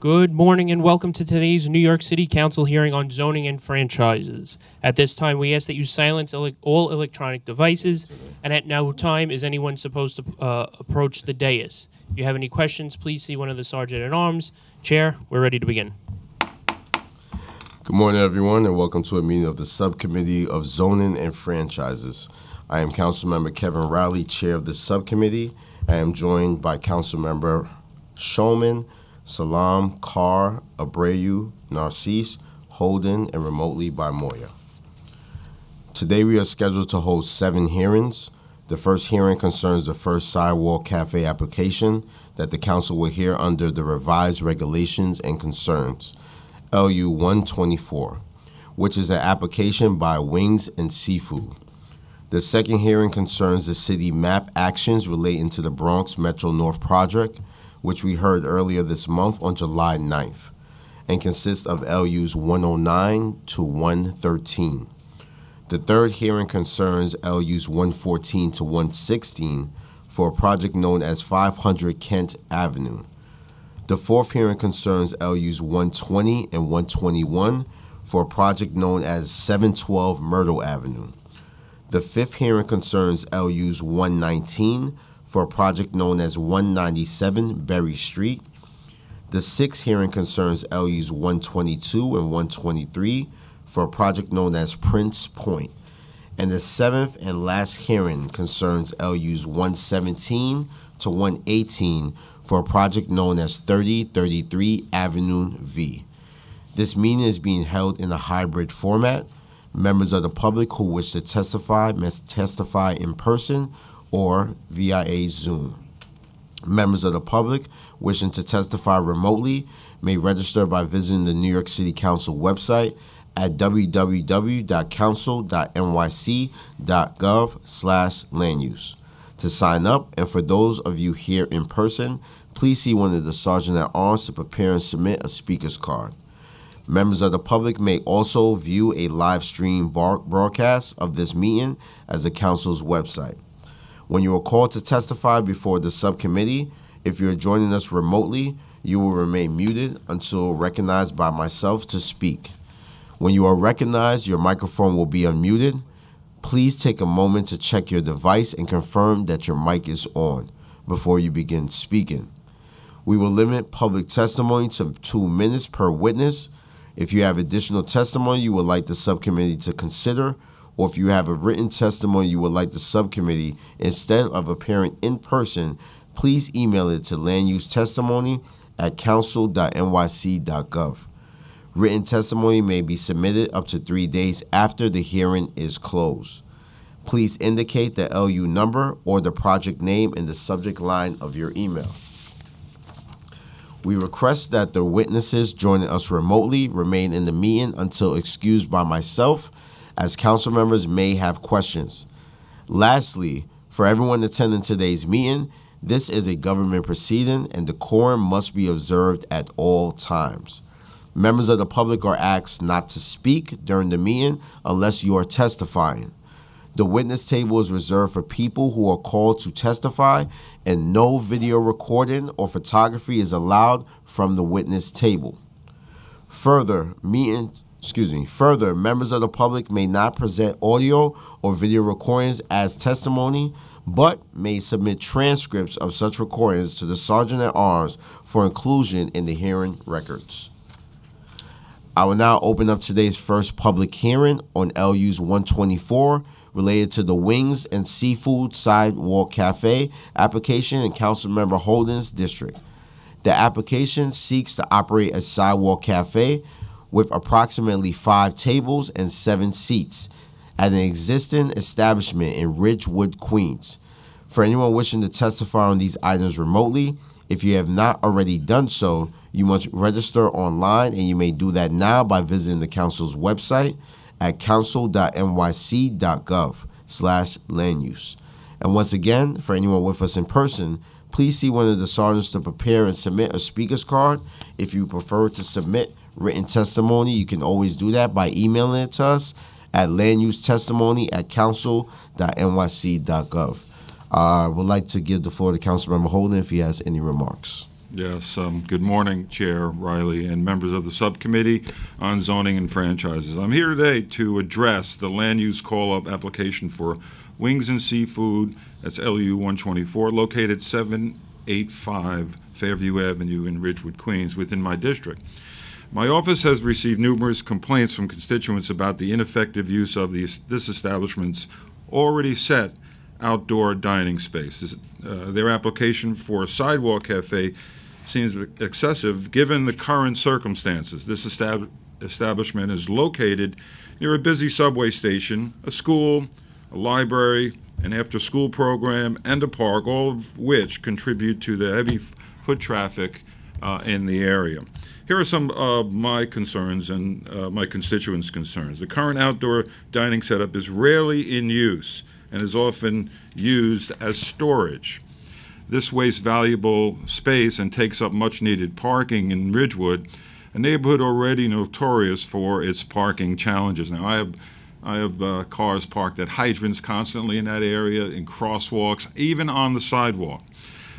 Good morning and welcome to today's New York City Council hearing on zoning and franchises. At this time, we ask that you silence ele- all electronic devices, and at no time is anyone supposed to uh, approach the dais. If you have any questions, please see one of the sergeant at arms. Chair, we're ready to begin. Good morning, everyone, and welcome to a meeting of the Subcommittee of Zoning and Franchises. I am Councilmember Kevin Riley, Chair of the Subcommittee. I am joined by Councilmember Schulman, Salaam, Carr, Abreu, Narcisse, Holden, and remotely by Moya. Today, we are scheduled to hold seven hearings. The first hearing concerns the first sidewalk cafe application that the council will hear under the revised regulations and concerns. LU 124, which is an application by Wings and Seafood. The second hearing concerns the city map actions relating to the Bronx Metro North project, which we heard earlier this month on July 9th, and consists of LUs 109 to 113. The third hearing concerns LUs 114 to 116 for a project known as 500 Kent Avenue. The fourth hearing concerns LUs 120 and 121 for a project known as 712 Myrtle Avenue. The fifth hearing concerns LUs 119 for a project known as 197 Berry Street. The sixth hearing concerns LUs 122 and 123 for a project known as Prince Point. And the seventh and last hearing concerns LUs 117 to 118 for a project known as 3033 Avenue V. This meeting is being held in a hybrid format. Members of the public who wish to testify must testify in person or via Zoom. Members of the public wishing to testify remotely may register by visiting the New York City Council website at www.council.nyc.gov/land use. To sign up, and for those of you here in person, please see one of the sergeant at arms to prepare and submit a speaker's card. Members of the public may also view a live stream broadcast of this meeting as the council's website. When you are called to testify before the subcommittee, if you are joining us remotely, you will remain muted until recognized by myself to speak. When you are recognized, your microphone will be unmuted. Please take a moment to check your device and confirm that your mic is on before you begin speaking. We will limit public testimony to two minutes per witness. If you have additional testimony you would like the subcommittee to consider, or if you have a written testimony you would like the subcommittee, instead of appearing in person, please email it to landusetestimony at council.nyc.gov. Written testimony may be submitted up to three days after the hearing is closed. Please indicate the LU number or the project name in the subject line of your email. We request that the witnesses joining us remotely remain in the meeting until excused by myself, as council members may have questions. Lastly, for everyone attending today's meeting, this is a government proceeding and decorum must be observed at all times. Members of the public are asked not to speak during the meeting unless you are testifying. The witness table is reserved for people who are called to testify, and no video recording or photography is allowed from the witness table. Further, meeting, excuse me, further, members of the public may not present audio or video recordings as testimony, but may submit transcripts of such recordings to the sergeant at arms for inclusion in the hearing records. I will now open up today's first public hearing on LU's 124 related to the Wings and Seafood Sidewalk Cafe application in Councilmember Holden's district. The application seeks to operate a sidewalk cafe with approximately five tables and seven seats at an existing establishment in Ridgewood, Queens. For anyone wishing to testify on these items remotely, if you have not already done so, you must register online and you may do that now by visiting the council's website at council.nyc.gov slash land use. And once again, for anyone with us in person, please see one of the sergeants to prepare and submit a speaker's card. If you prefer to submit written testimony, you can always do that by emailing it to us at landusetestimony at council.nyc.gov. I uh, would like to give the floor to Councilmember Holden if he has any remarks. Yes, um, good morning, Chair Riley and members of the Subcommittee on Zoning and Franchises. I'm here today to address the land use call-up application for Wings and Seafood, that's LU 124, located 785 Fairview Avenue in Ridgewood, Queens, within my district. My office has received numerous complaints from constituents about the ineffective use of these, this establishment's already set outdoor dining space. This, uh, their application for a sidewalk cafe seems excessive given the current circumstances. This estab- establishment is located near a busy subway station, a school, a library, an after school program, and a park, all of which contribute to the heavy f- foot traffic uh, in the area. Here are some of my concerns and uh, my constituents' concerns. The current outdoor dining setup is rarely in use and is often used as storage. This wastes valuable space and takes up much needed parking in Ridgewood, a neighborhood already notorious for its parking challenges. Now, I have I have uh, cars parked at hydrants constantly in that area, in crosswalks, even on the sidewalk.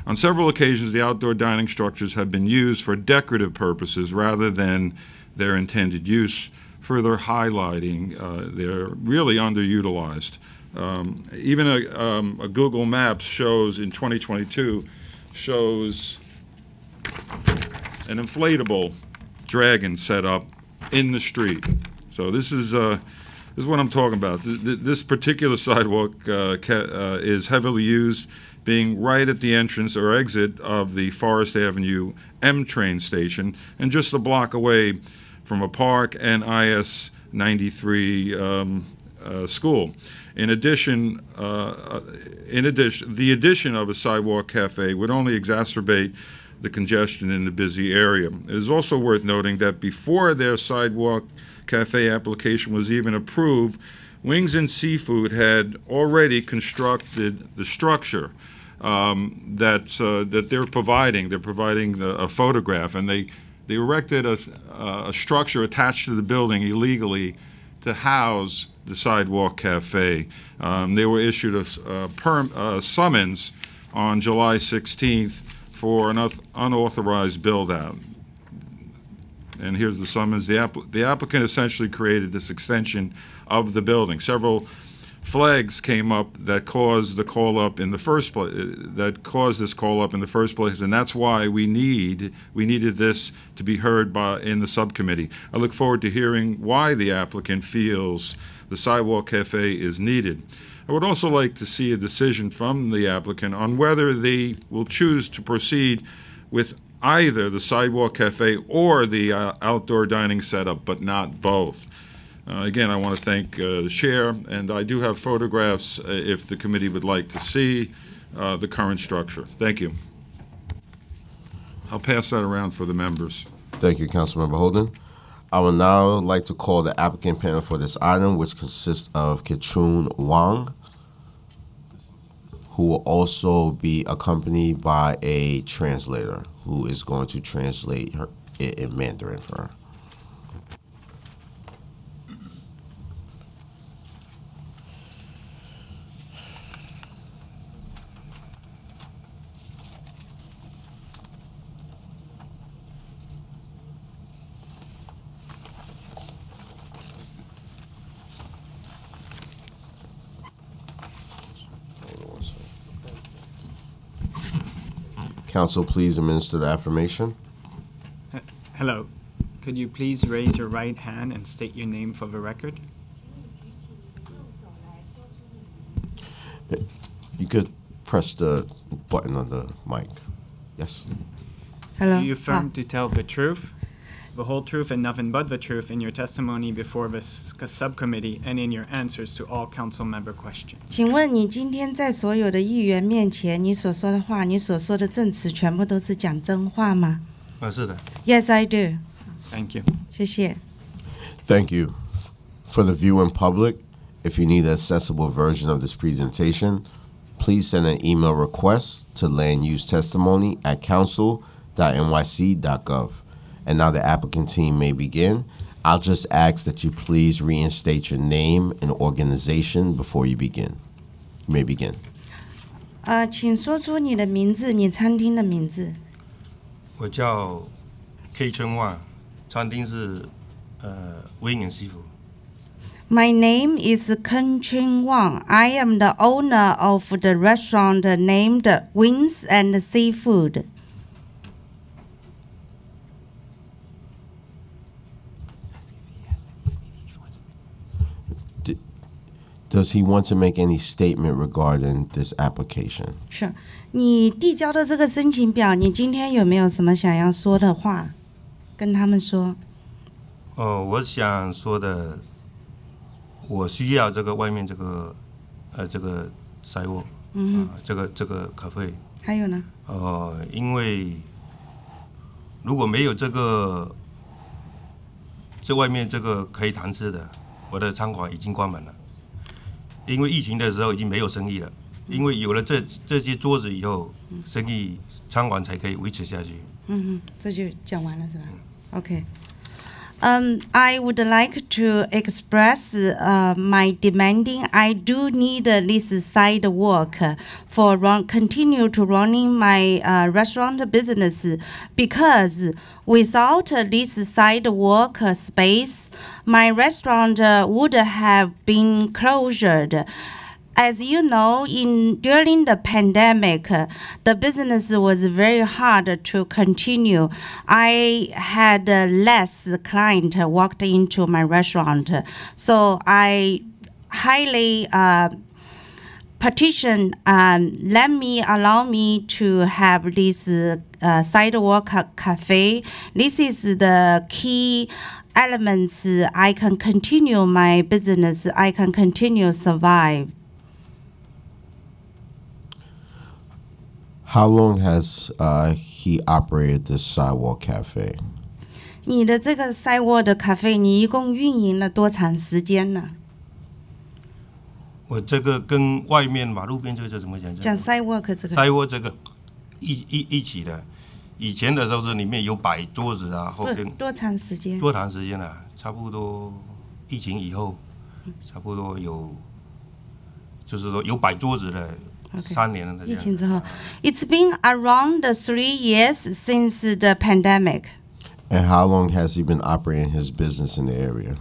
On several occasions, the outdoor dining structures have been used for decorative purposes rather than their intended use, further highlighting uh, they're really underutilized. Um, even a, um, a Google Maps shows in 2022 shows an inflatable dragon set up in the street. So this is uh, this is what I'm talking about. Th- th- This particular sidewalk uh, uh, is heavily used, being right at the entrance or exit of the Forest Avenue M train station, and just a block away from a park and IS 93 um, uh, school. In addition, uh, uh, in addition, the addition of a sidewalk cafe would only exacerbate the congestion in the busy area. It is also worth noting that before their sidewalk cafe application was even approved, Wings and Seafood had already constructed the structure um, that uh, that they're providing. They're providing a, a photograph, and they they erected a, uh, a structure attached to the building illegally to house the sidewalk cafe. Um, they were issued a perm, uh, summons on July 16th for an unauthorized unauthorized build-out. And here's the summons. The, app- the applicant essentially created this extension of the building. Several flags came up that caused the call up in the first place, that caused this call up in the first place, and that's why we need, we needed this to be heard by, in the subcommittee. I look forward to hearing why the applicant feels the sidewalk cafe is needed. I would also like to see a decision from the applicant on whether they will choose to proceed with either the sidewalk cafe or the uh, outdoor dining setup, but not both. Uh, Again, I want to thank uh, the chair, and I do have photographs uh, if the committee would like to see uh, the current structure. Thank you. I'll pass that around for the members. Thank you, Councilmember Holden. I would now like to call the applicant panel for this item, which consists of Kichun Wang, who will also be accompanied by a translator who is going to translate her in Mandarin for her. 'Council, please administer the affirmation. Hello. Could you please raise your right hand and state your name for the record? You could press the button on the mic. Yes. Hello. Do you affirm Ah, to tell the truth, the whole truth, and nothing but the truth in your testimony before this s- subcommittee and in your answers to all council member questions? 请问你今天在所有的议员面前，你所说的话，你所说的证词，全部都是讲真话吗啊，是的， ？Yes, I do。 Thank you. 谢谢。 Thank you. For the viewing public, if you need an accessible version of this presentation, please send an email request to land use testimony at council.nyc.gov. And now the applicant team may begin. I'll just ask that you please reinstate your name and organization before you begin. You may begin. 呃，请说出你的名字，你餐厅的名字。 我叫 K 春旺，餐厅是呃威宁西服。 My name is Ken Chun Wang. I am the owner of the restaurant named Wings and Seafood. Does he want to make any statement regarding this application? 是你递交的这个申请表，你今天有没有什么想要说的话，跟他们说？哦，我想说的，我需要这个外面这个呃这个塞沃，嗯、这个这个咖啡，还有呢？呃，因为如果没有这个这外面这个可以谈吃的，我的餐馆已经关门了。因为疫情的时候已经没有生意了，因为有了这这些桌子以后，生意餐馆才可以维持下去。嗯嗯，这就讲完了是吧？OK。Um, I would like to express uh, my demanding. I do need uh, this side work for run, continue to running my uh, restaurant business because without this side work space, my restaurant uh, would have been closed as you know, in during the pandemic, uh, the business was very hard to continue. I had uh, less client walked into my restaurant, so I highly uh, petition. Um, let me allow me to have this uh, sidewalk cafe. This is the key elements. I can continue my business. I can continue survive. How long has uh, he operated this sidewalk cafe? 你的这个塞沃的咖啡，你一共运营了多长时间呢？我这个跟外面马路边这个叫怎么讲？讲 sidewalk 这个，sidewalk 这个一一一起的，以前的时候是里面有摆桌子啊，后多跟多长时间？多长时间了、差不多疫情以后，差不多有，就是说有摆桌子的 三年了这样。疫情之后，It's been around three years since the pandemic. And how long has he been operating his business in the area?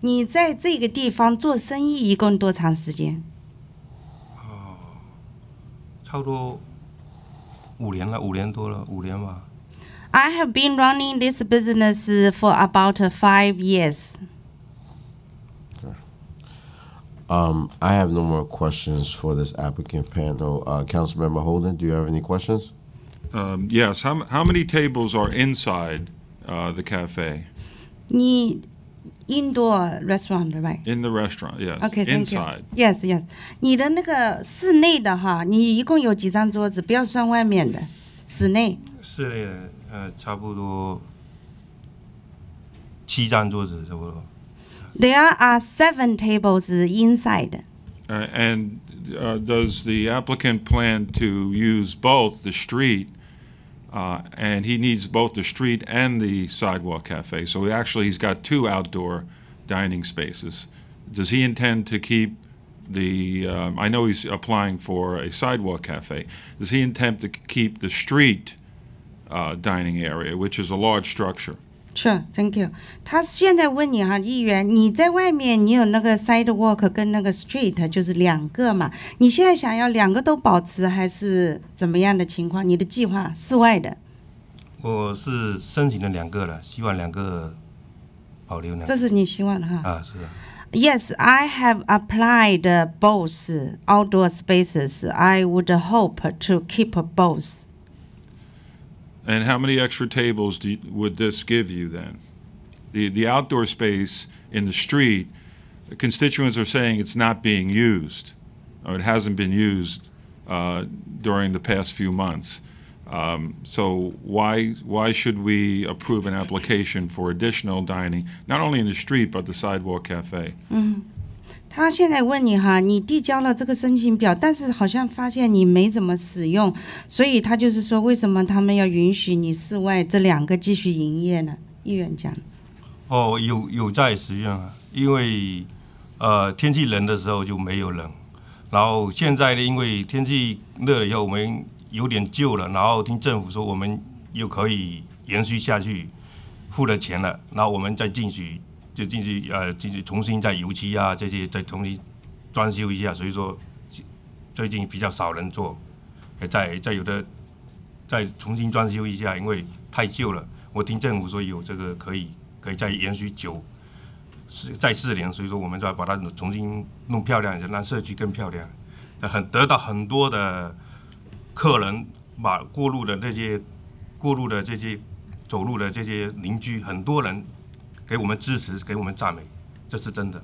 你在这个地方做生意一共多长时间？差不多五年了，五年多了，五年吧。 I have been running this business for about five years. Um, I have no more questions for this applicant panel. Uh, Councilmember Holden, do you have any questions? Um, Yes, how, m- how many tables are inside uh, the cafe? 你 indoor restaurant right? In the restaurant, yes. Okay, thank you. Inside. Yes, yes. 你的那个室内的哈，你一共有几张桌子？不要算外面的，室内。室内的呃，差不多七张桌子，差不多。 There are seven tables inside. Uh, And uh, does the applicant plan to use both the street, uh, and he needs both the street and the sidewalk cafe? So he actually, he's got two outdoor dining spaces. Does he intend to keep the, um, I know he's applying for a sidewalk cafe. Does he intend to keep the street uh, dining area, which is a large structure? Sure, thank you. 他现在问你哈，议员，你在外面你有那个 sidewalk 跟那个 street，就是两个嘛？你现在想要两个都保持，还是怎么样的情况？你的计划室外的，我是申请了两个了，希望两个保留两个。这是你希望的哈。啊，是啊。 Yes, I have applied both outdoor spaces. I would hope to keep both. And how many extra tables you, would this give you then? The, the outdoor space in the street, the constituents are saying it's not being used, or it hasn't been used uh, during the past few months. Um, so why why should we approve an application for additional dining, not only in the street but the sidewalk cafe? 他现在问你哈，你递交了这个申请表，但是好像发现你没怎么使用，所以他就是说，为什么他们要允许你室外这两个继续营业呢？议员讲，哦，有有在使用啊，因为呃天气冷的时候就没有冷，然后现在呢，因为天气热了以后，我们有点旧了，然后听政府说我们又可以延续下去，付了钱了，然后我们再进去就进去呃进去重新再油漆啊这些再重新装修一下，所以说最近比较少人做，也再再有的再重新装修一下，因为太旧了。我听政府说有这个可以可以再延续九四再四年，所以说我们再把它重新弄漂亮一下，让社区更漂亮。很得到很多的客人把过路的那些过路的这些走路的这些邻居，很多人给我们支持，给我们赞美，这是真的。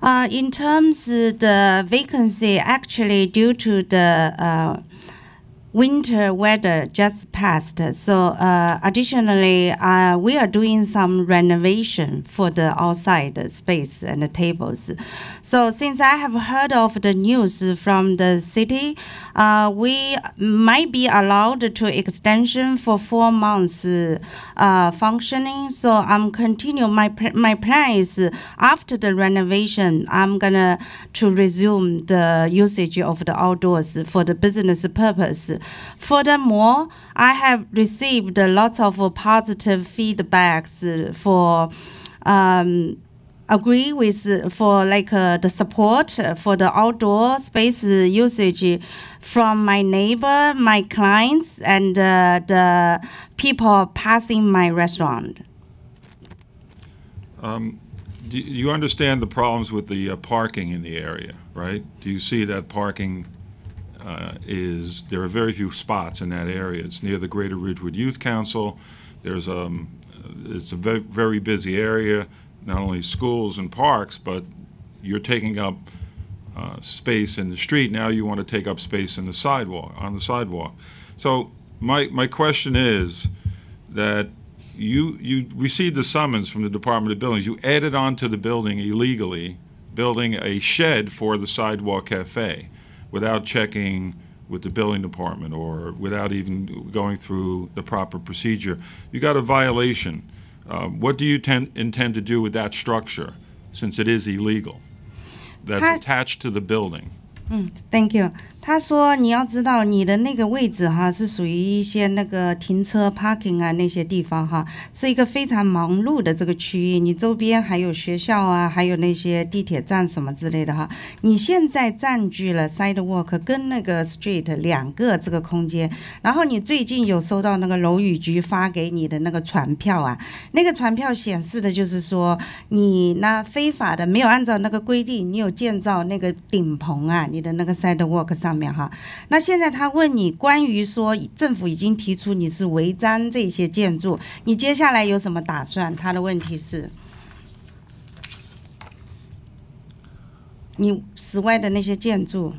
Uh, in terms of the vacancy, actually due to the uh, winter weather just passed, so uh, additionally, uh, we are doing some renovation for the outside space and the tables. So since I have heard of the news from the city, uh, we might be allowed to extension for four months uh, functioning. So I'm continue my pl- my plan is after the renovation, I'm gonna to resume the usage of the outdoors for the business purpose. Furthermore, I have received a lot of positive feedbacks uh, for. Um, agree with uh, for like uh, the support uh, for the outdoor space uh, usage from my neighbor, my clients, and uh, the people passing my restaurant. Do you understand the problems with the uh, parking in the area, right? Do you see that parking uh, is, there are very few spots in that area. It's near the Greater Ridgewood Youth Council. There's, um, it's a very, very busy area, not only schools and parks, but you're taking up uh, space in the street. Now you want to take up space in the sidewalk, on the sidewalk. So my, my question is that you, you received the summons from the Department of Buildings. You added on to the building illegally, building a shed for the sidewalk cafe without checking with the building department or without even going through the proper procedure. You got a violation. Uh, What do you tend, intend to do with that structure, since it is illegal? That's Hi. attached to the building. Thank you。他说你要知道你的那个位置哈是属于一些那个停车 parking 啊那些地方哈，是一个非常忙碌的这个区域。你周边还有学校啊，还有那些地铁站什么之类的哈。你现在占据了 sidewalk 跟那个 street 两个这个空间，然后你最近有收到那个楼宇局发给你的那个传票啊，那个传票显示的就是说你那非法的没有按照那个规定，你有建造那个顶棚啊，你的那个 sidewalk 上上面哈。那现在他问你关于说政府已经提出你是违章这些建筑，你接下来有什么打算？他的问题是。你室外的那些建筑，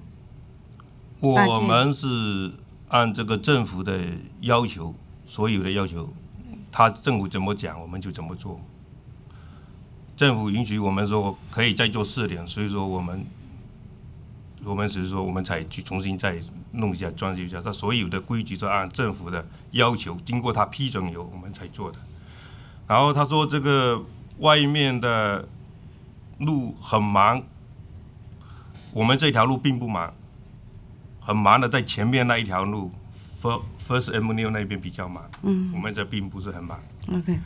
我们是按这个政府的要求，所有的要求，他政府怎么讲我们就怎么做。政府允许我们说可以再做试点，所以说我们我们只是说我们才去重新再弄一下装修一下，他所有的规矩都按政府的要求，经过他批准以后我们才做的。然后他说这个外面的路很忙，我们这条路并不忙。很忙的，在前面那一条路，First First Avenue 那边比较忙，嗯，我们这并不是很忙。OK，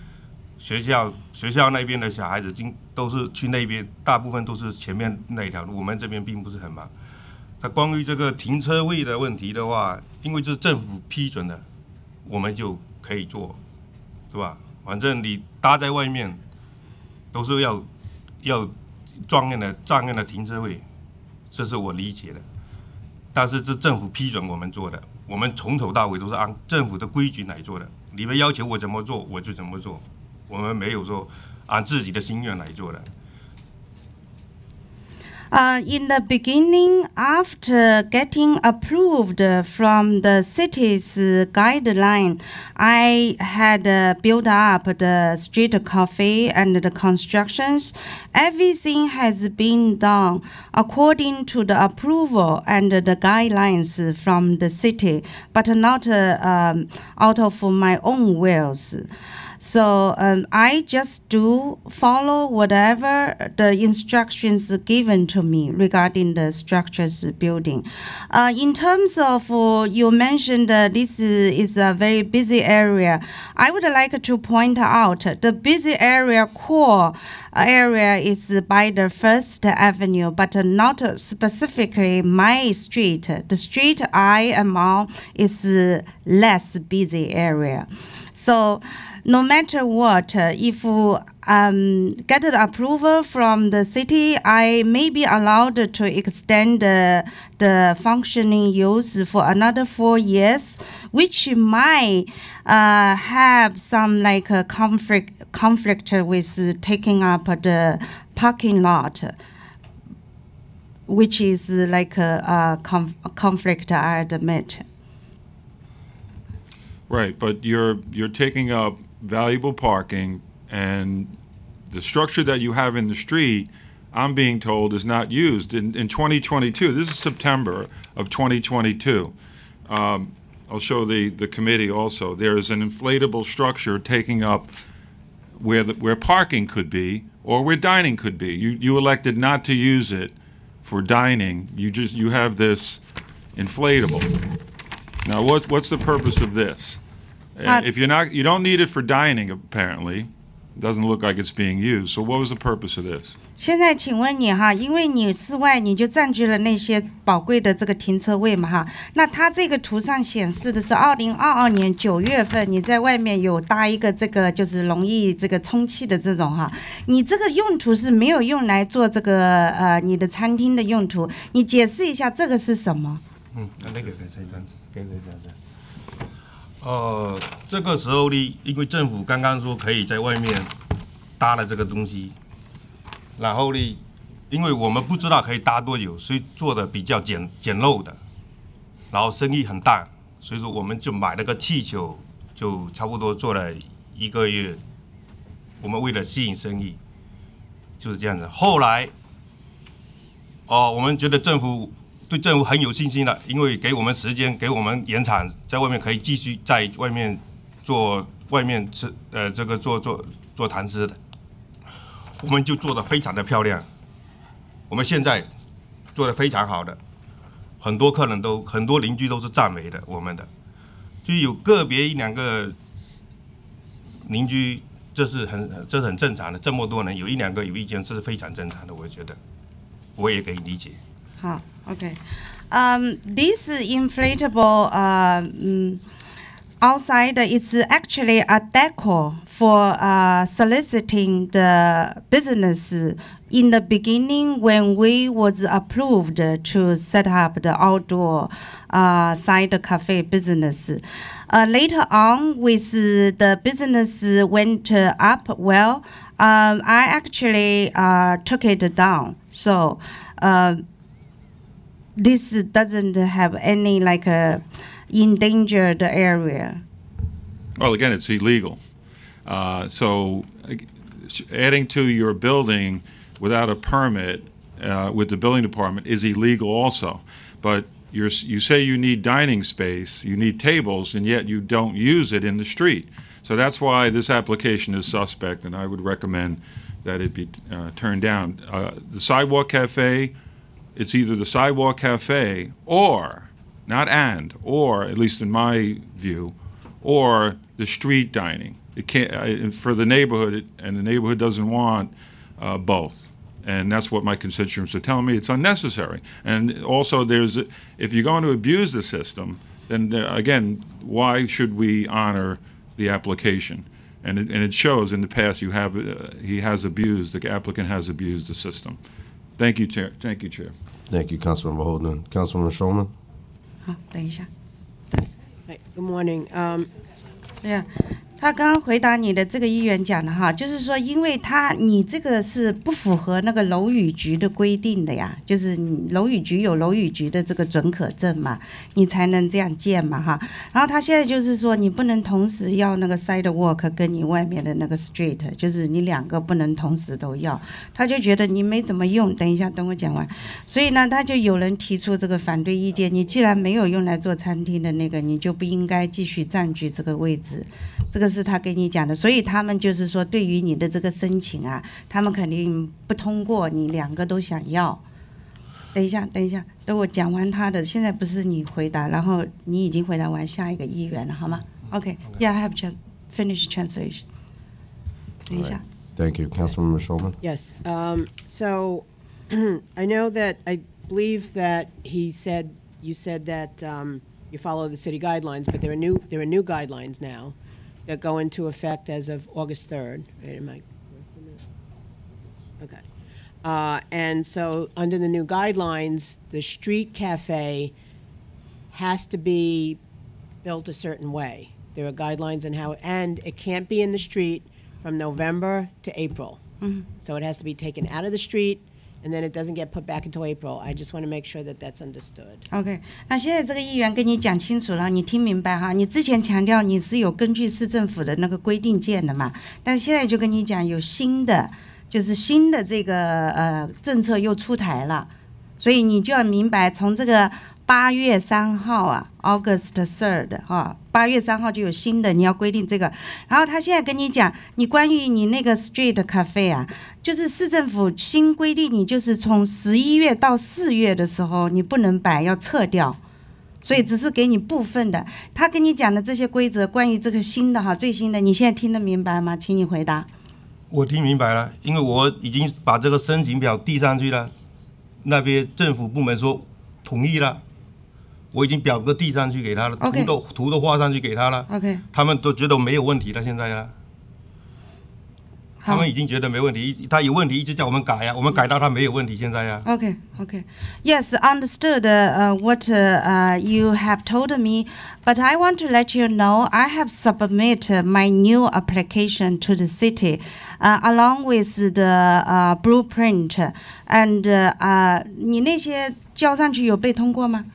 学校学校那边的小孩子经都是去那边，大部分都是前面那一条路，我们这边并不是很忙。关于这个停车位的问题的话，因为这是政府批准的，我们就可以做，是吧？反正你搭在外面，都是要要专业的专业的停车位，这是我理解的。但是这政府批准我们做的，我们从头到尾都是按政府的规矩来做的。你们要求我怎么做，我就怎么做，我们没有说按自己的心愿来做的。Uh, in the beginning, after getting approved from the city's uh, guideline, I had uh, built up the street cafe and the constructions. Everything has been done according to the approval and the guidelines from the city, but not uh, um, out of my own wills. So um, I just do follow whatever the instructions given to me regarding the structures building. Uh, in terms of uh, you mentioned uh, this is a very busy area, I would like to point out the busy area core area is by the First Avenue, but not specifically my street. The street I am on is less busy area. So no matter what, uh, if um, get the approval from the city, I may be allowed to extend uh, the functioning use for another four years, which might uh, have some like a conflict conflict with taking up the parking lot. Which is like a, a conf- conflict, I admit. Right, but you're you're taking up valuable parking and the structure that you have in the street i'm being told is not used. In, in 2022 this is september of 2022 um, i'll show the, the committee also. There is an inflatable structure taking up where the, where parking could be or where dining could be. You, you elected not to use it for dining. You just you have this inflatable. Now what, what's the purpose of this Uh, if you're not, you don't need it for dining, apparently. Doesn't look like it's being used. So what was the purpose of this? 现在请问你哈，因为你室外你就占据了那些宝贵的这个停车位嘛哈，那它这个图上显示的是二零二二年九月份你在外面有搭一个这个就是容易这个充气的这种哈，你这个用途是没有用来做这个呃你的餐厅的用途，你解释一下这个是什么？嗯，那那个可以再这样子，可以可以这样子。呃，这个时候呢，因为政府刚刚说可以在外面搭了这个东西，然后呢，因为我们不知道可以搭多久，所以做的比较简简陋的，然后生意很大，所以说我们就买了个气球，就差不多做了一个月。我们为了吸引生意，就是这样子。后来，哦，我们觉得政府。对政府很有信心了，因为给我们时间，给我们延长，在外面可以继续在外面做外面吃呃这个做做做谈资的，我们就做的非常的漂亮。我们现在做的非常好的，很多客人都很多邻居都是赞美的我们的，就有个别一两个邻居这是很这是很正常的，这么多人有一两个有意见这是非常正常的，我觉得我也可以理解。好，OK，um, this inflatable um, outside it's actually a decor for uh, soliciting the business in the beginning when we was approved to set up the outdoor uh, side cafe business. Uh, later on, with the business went up well, um, I actually uh, took it down. So. Uh, this doesn't have any like a endangered area. Well, again, it's illegal. Uh, so, adding to your building without a permit uh, with the building department is illegal also. But you you say you need dining space, you need tables, and yet you don't use it in the street. So that's why this application is suspect, and I would recommend that it be uh, turned down. Uh, the sidewalk cafe it's either the sidewalk cafe or, not and, or, at least in my view, or the street dining. It can't, for the neighborhood, and the neighborhood doesn't want uh, both. And that's what my constituents are telling me. It's unnecessary. And also, there's, if you're going to abuse the system, then there, again, why should we honor the application? And it, and it shows in the past you have, uh, he has abused, the applicant has abused the system. Thank you, Chair. Thank you, Chair. Thank you, Councilmember Holden. Councilwoman Schulman? 好，等一下。Right, Good morning. Um, Yeah, 他刚刚回答你的这个议员讲的哈，就是说，因为他你这个是不符合那个楼宇局的规定的呀，就是你楼宇局有楼宇局的这个准可证嘛，你才能这样建嘛哈。然后他现在就是说，你不能同时要那个 sidewalk 跟你外面的那个 street，就是你两个不能同时都要。他就觉得你没怎么用，等一下等我讲完。所以呢，他就有人提出这个反对意见，你既然没有用来做餐厅的那个，你就不应该继续占据这个位置。这个个是他给你讲的，所以他们就是说，对于你的这个申请啊，他们肯定不通过，你两个都想要。等一下，等一下，等我讲完他的，现在不是你回答，然后你已经回答完下一个议员了，好吗？OK，Yeah, I have just finished translation. 等一下。Thank you, Councilmember Schulman. Yes. Um, so I know that I believe that he said you said that um, you follow the city guidelines, but there are new there are new guidelines now that go into effect as of August 3rd. Wait, am I- Okay. Uh, And so, under the new guidelines, the street cafe has to be built a certain way. There are guidelines on how, and it can't be in the street from November to April. So it has to be taken out of the street, and then it doesn't get put back into April. I just want to make sure that that's understood. OK，那现在这个议员跟你讲清楚了，你听明白哈？你之前强调你是有根据市政府的那个规定建的嘛，但现在就跟你讲有新的，就是新的这个呃政策又出台了，所以你就要明白，从这个八月三号啊，August third 哈，八月三号就有新的，你要规定这个。然后他现在跟你讲，你关于你那个 street cafe 啊，就是市政府新规定，你就是从十一月到四月的时候，你不能摆，要撤掉。所以只是给你部分的，他跟你讲的这些规则，关于这个新的哈，最新的，你现在听得明白吗？请你回答。我听明白了，因为我已经把这个申请表递上去了，那边政府部门说同意了，我已经表格递上去给他了，图都图都画上去给他了，OK，他们都觉得没有问题了，现在呀，他们已经觉得没问题，他有问题一直叫我们改呀、我们改到他没有问题，现在呀、Okay, okay. Yes, understood uh, uh, what uh, uh, you have told me, but I want to let you know I have submitted my new application to the city uh, along with the uh, blueprint. And uh, uh, 你那些交上去有被通过吗？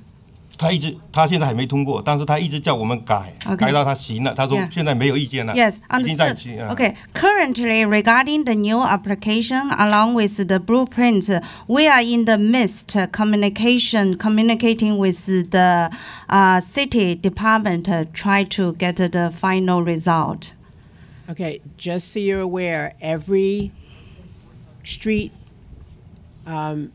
他一直他现在还没通过，但是他一直叫我们改 OK 改到他行了，他说 Yeah 现在没有意见了 Yes, 已经在 understood. 去啊 Okay, currently regarding the new application along with the blueprint, we are in the midst communication, communicating with the uh, city department to try to get the final result. Okay, just so you're aware, every street um,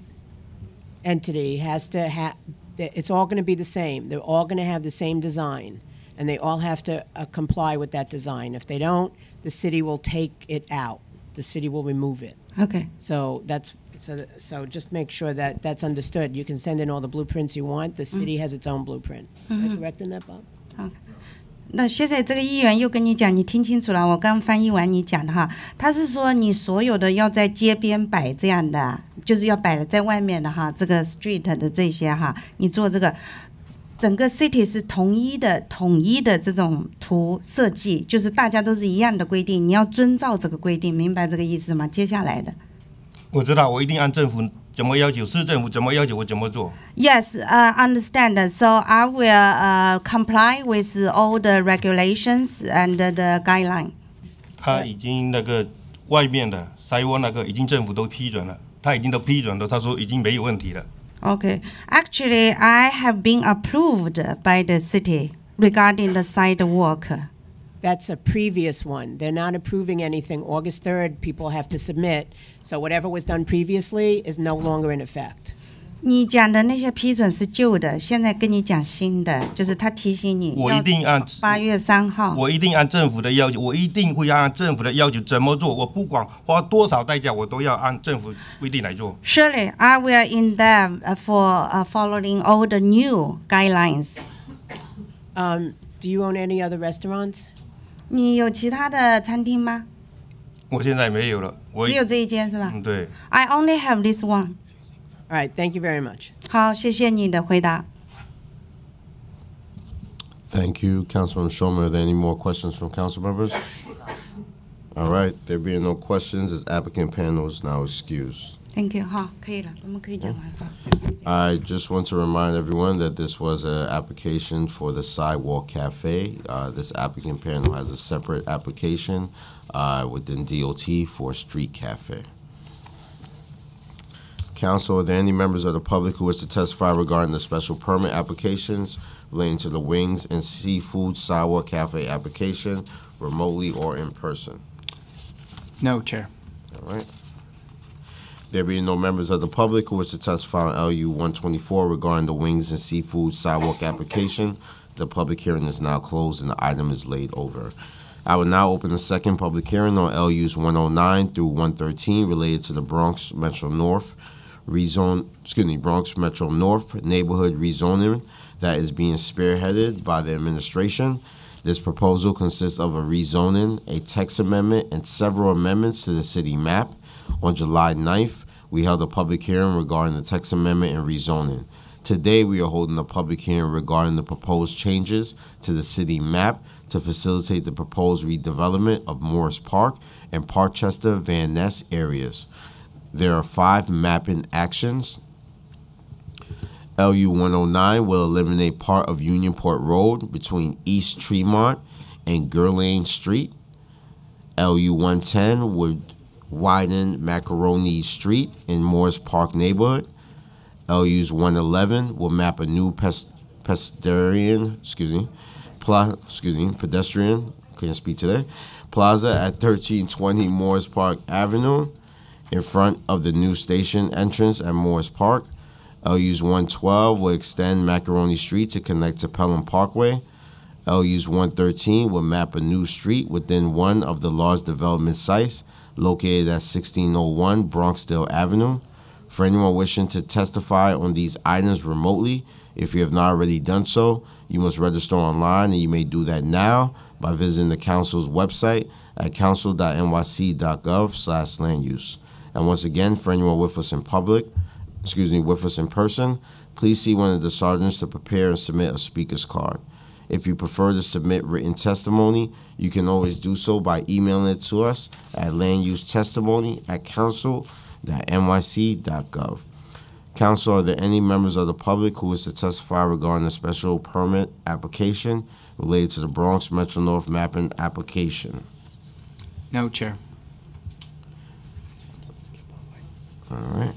entity has to have, it's all going to be the same. They're all going to have the same design, and they all have to uh, comply with that design. If they don't, the city will take it out. The city will remove it. Okay, So that's, so, so just make sure that that's understood. You can send in all the blueprints you want. The city has its own blueprint. Am I correct in that, Bob? 那现在这个议员又跟你讲，你听清楚了，我刚翻译完你讲的哈，他是说你所有的要在街边摆这样的， 就是要摆在外面的哈，这个 street 的这些哈，你做这个。整个 city 是统一的、统一的这种图设计，就是大家都是一样的规定，你要遵照这个规定，明白这个意思吗？接下来的我知道，我一定按政府怎么要求，市政府怎么要求我怎么做。，Yes, uh, understand. So I will uh, comply with all the regulations and the guideline. 他已经那个外面的塞窝那个已经政府都批准了，他已经都批准了，他说已经没有问题了。 Okay. Actually, I have been approved by the city regarding the sidewalk. That's a previous one. They're not approving anything. August 3rd, people have to submit. So whatever was done previously is no longer in effect. 你讲的那些批准是旧的，现在跟你讲新的，就是他提醒你我一定按八月三号。我一定按政府的要求，我一定会按政府的要求怎么做，我不管花多少代价，我都要按政府规定来做。Surely, I will endeavor uh, for uh, following all the new guidelines. Um, do you own any other restaurants? 你有其他的餐厅吗？我现在没有了，我只有这一间是吧嗯对。？I only have this one. All right, thank you very much. 好，谢谢你的回答。Thank you, Councilman Schulman. Are there any more questions from council members? All right, there being no questions, this applicant panel is now excused. Thank you. 好，可以了，我们可以讲完了。I just want to remind everyone that this was an application for the Sidewalk Cafe. Uh, this applicant panel has a separate application uh, within DOT for a street cafe. Council, are there any members of the public who wish to testify regarding the special permit applications relating to the Wings and Seafood Sidewalk Cafe application remotely or in person? No, Chair. All right. There being no members of the public who wish to testify on LU 124 regarding the wings and seafood sidewalk application, the public hearing is now closed and the item is laid over. I will now open the second public hearing on LUs 109 through 113 related to the Bronx Metro North rezone, excuse me, Bronx Metro North neighborhood rezoning that is being spearheaded by the administration. This proposal consists of a rezoning, a text amendment, and several amendments to the city map. On July 9th, we held a public hearing regarding the text amendment and rezoning. Today, we are holding a public hearing regarding the proposed changes to the city map to facilitate the proposed redevelopment of Morris Park and Parkchester Van Nest areas. There are five mapping actions. LU 109 will eliminate part of Unionport Road between East Tremont and Gurlane Street. LU 110 would widen Marconi Street in Morris Park neighborhood. LU's 111 will map a new pedestrian, excuse me, pla- excuse me, pedestrian, couldn't speak today, plaza at 1320 Morris Park Avenue in front of the new station entrance at Morris Park. LU's 112 will extend Marconi Street to connect to Pelham Parkway. LU's 113 will map a new street within one of the large development sites located at 1601 Bronxdale Avenue. For anyone wishing to testify on these items remotely, if you have not already done so, you must register online and you may do that now by visiting the council's website at council.nyc.gov slash land use. And once again, for anyone with us in public, excuse me, with us in person, please see one of the sergeants to prepare and submit a speaker's card. If you prefer to submit written testimony, you can always do so by emailing it to us at landusetestimony at council.nyc.gov. Council, are there any members of the public who wish to testify regarding the special permit application related to the Bronx Metro North mapping application? No, Chair. All right.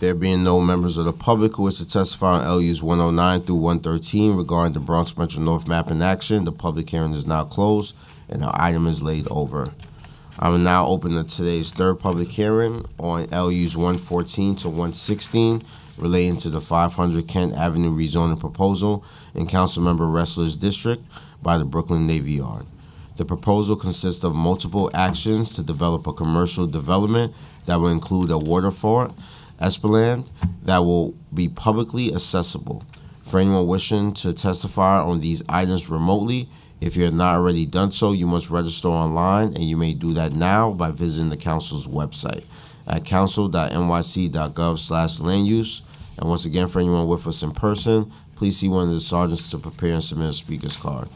There being no members of the public who wish to testify on LUs 109 through 113 regarding the Bronx Metro North map in action, the public hearing is now closed and the item is laid over. I will now open today's third public hearing on LUs 114 to 116 relating to the 500 Kent Avenue rezoning proposal in Councilmember Restler's District by the Brooklyn Navy Yard. The proposal consists of multiple actions to develop a commercial development that will include a waterfront, Esplanade, that will be publicly accessible. For anyone wishing to testify on these items remotely, if you have not already done so, you must register online, and you may do that now by visiting the council's website at council.nyc.gov slash land use. And once again, for anyone with us in person, please see one of the sergeants to prepare and submit a speaker's card.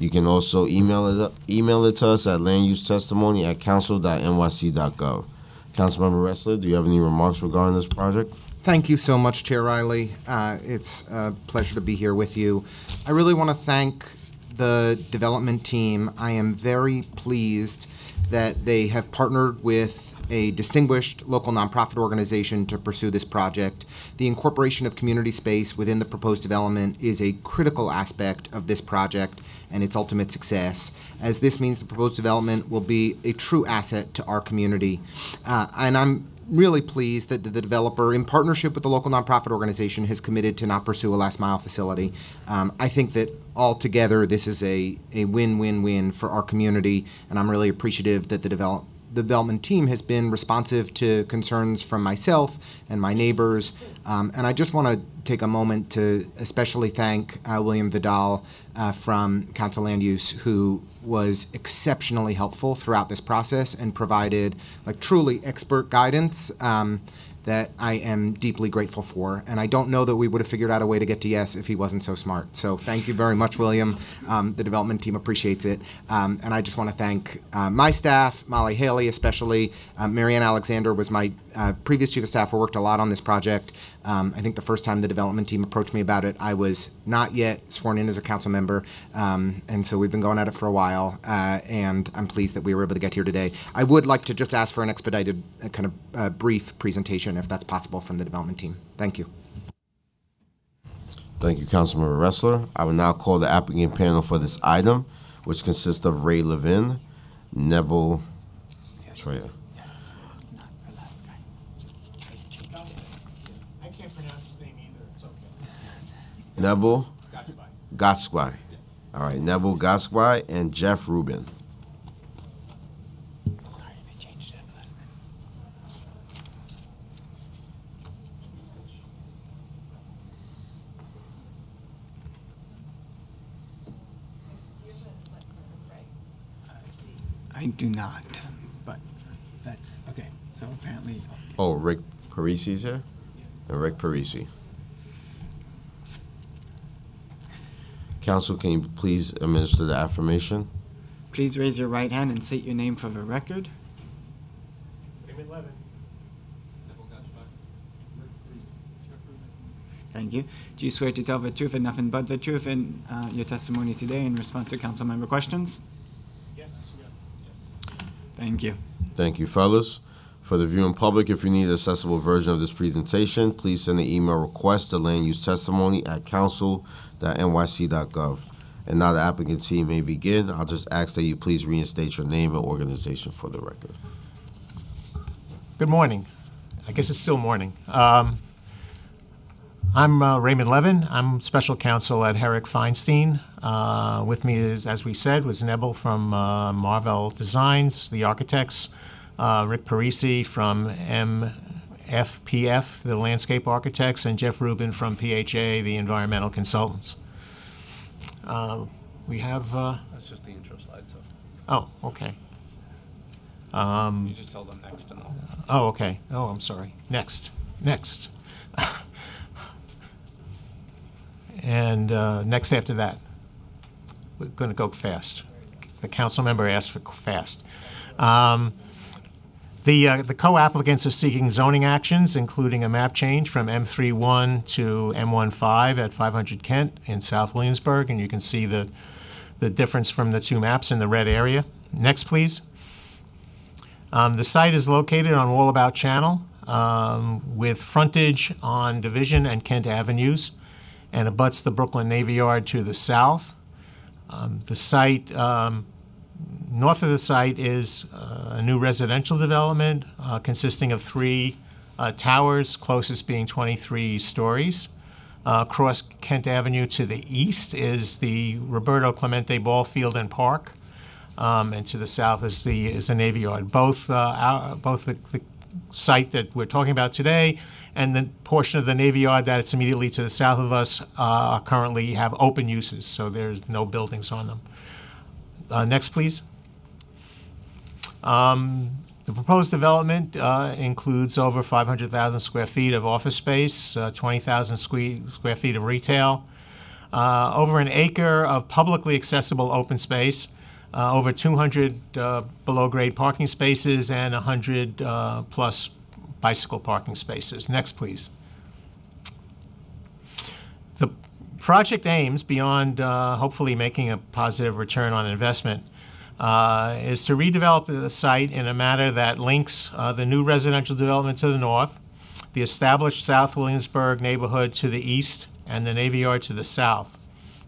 You can also email it email it to us at landusetestimony at council.nyc.gov. Councilmember Restler, do you have any remarks regarding this project? Thank you so much, Chair Riley. Uh, It's a pleasure to be here with you. I really want to thank the development team. I am very pleased that they have partnered with a distinguished local nonprofit organization to pursue this project. The incorporation of community space within the proposed development is a critical aspect of this project and its ultimate success, as this means the proposed development will be a true asset to our community. Uh, and I'm really pleased that the developer, in partnership with the local nonprofit organization, has committed to not pursue a last mile facility. Um, I think that altogether this is a, a win win win for our community, and I'm really appreciative that the develop, the development team has been responsive to concerns from myself and my neighbors. Um, and I just want to take a moment to especially thank uh, William Vidal uh, from Council Land Use, who was exceptionally helpful throughout this process and provided like truly expert guidance. Um, that I am deeply grateful for. And I don't know that we would have figured out a way to get to yes if he wasn't so smart. So thank you very much, William. Um, the development team appreciates it. Um, and I just want to thank uh, my staff, Molly Haley especially. Um, Marianne Alexander was my uh, previous chief of staff worked a lot on this project. Um, I think the first time the development team approached me about it, I was not yet sworn in as a council member, um, and so we've been going at it for a while. Uh, and I'm pleased that we were able to get here today. I would like to just ask for an expedited, uh, kind of uh, brief presentation, if that's possible, from the development team. Thank you. Thank you, Councilmember Restler. I will now call the applicant panel for this item, which consists of Ray Levin, Nebo Troya. I can't pronounce his name either. It's okay. Nebo Gatsby. All right, Nebo Gatsby and Jeff Rubin. Sorry if I do not, but that's, okay, so apparently, Oh, Rick Parisi's here? And Rick Parisi. Council, can you please administer the affirmation? please raise your right hand and state your name for the record. Raymond Levin. Thank you. Do you swear to tell the truth and nothing but the truth in uh, your testimony today in response to council member questions? Yes. Thank you. Thank you, fellas. For the viewing public, if you need an accessible version of this presentation, please send an email request to land use testimony at council.nyc.gov. And now the applicant team may begin. I'll just ask that you please reinstate your name and organization for the record. Good morning. I guess it's still morning. Um, I'm uh, Raymond Levin. I'm special counsel at Herrick Feinstein. Uh, with me is, as we said, was Nebel from uh, Marvel Designs, the architects, uh, Rick Parisi from MPFP, the landscape architects, and Jeff Rubin from PHA, the environmental consultants. Uh, we have. Uh, That's just the intro slide, so oh, okay. Um, you just tell them next and all. Oh, okay. Oh, I'm sorry. Next, next. and uh, next after that. We're going to go fast. The council member asked for fast. Um, the, uh, the co-applicants are seeking zoning actions, including a map change from M31 to M15 at 500 Kent in South Williamsburg, and you can see the, the difference from the two maps in the red area. Next, please. Um, the site is located on Wallabout Channel um, with frontage on Division and Kent Avenues and abuts the Brooklyn Navy Yard to the south. Um, the site, um, north of the site, is uh, a new residential development uh, consisting of three uh, towers, closest being 23 stories. Uh, across Kent Avenue to the east is the Roberto Clemente Ball Field and Park um, and to the south is the is the Navy Yard. Both uh, our, both the, the site that we're talking about today and the portion of the Navy Yard that it's immediately to the south of us uh, currently have open uses, so there's no buildings on them. Next, please. Um, the proposed development uh, includes over 500,000 square feet of office space, uh, 20,000 sque- square feet of retail, uh, over an acre of publicly accessible open space, uh, over 200 uh, below grade parking spaces, and 100 uh, plus bicycle parking spaces. Next, please. The project aims, beyond hopefully making a positive return on investment, uh, is to redevelop the site in a manner that links uh, the new residential development to the north, the established South Williamsburg neighborhood to the east, and the Navy Yard to the south.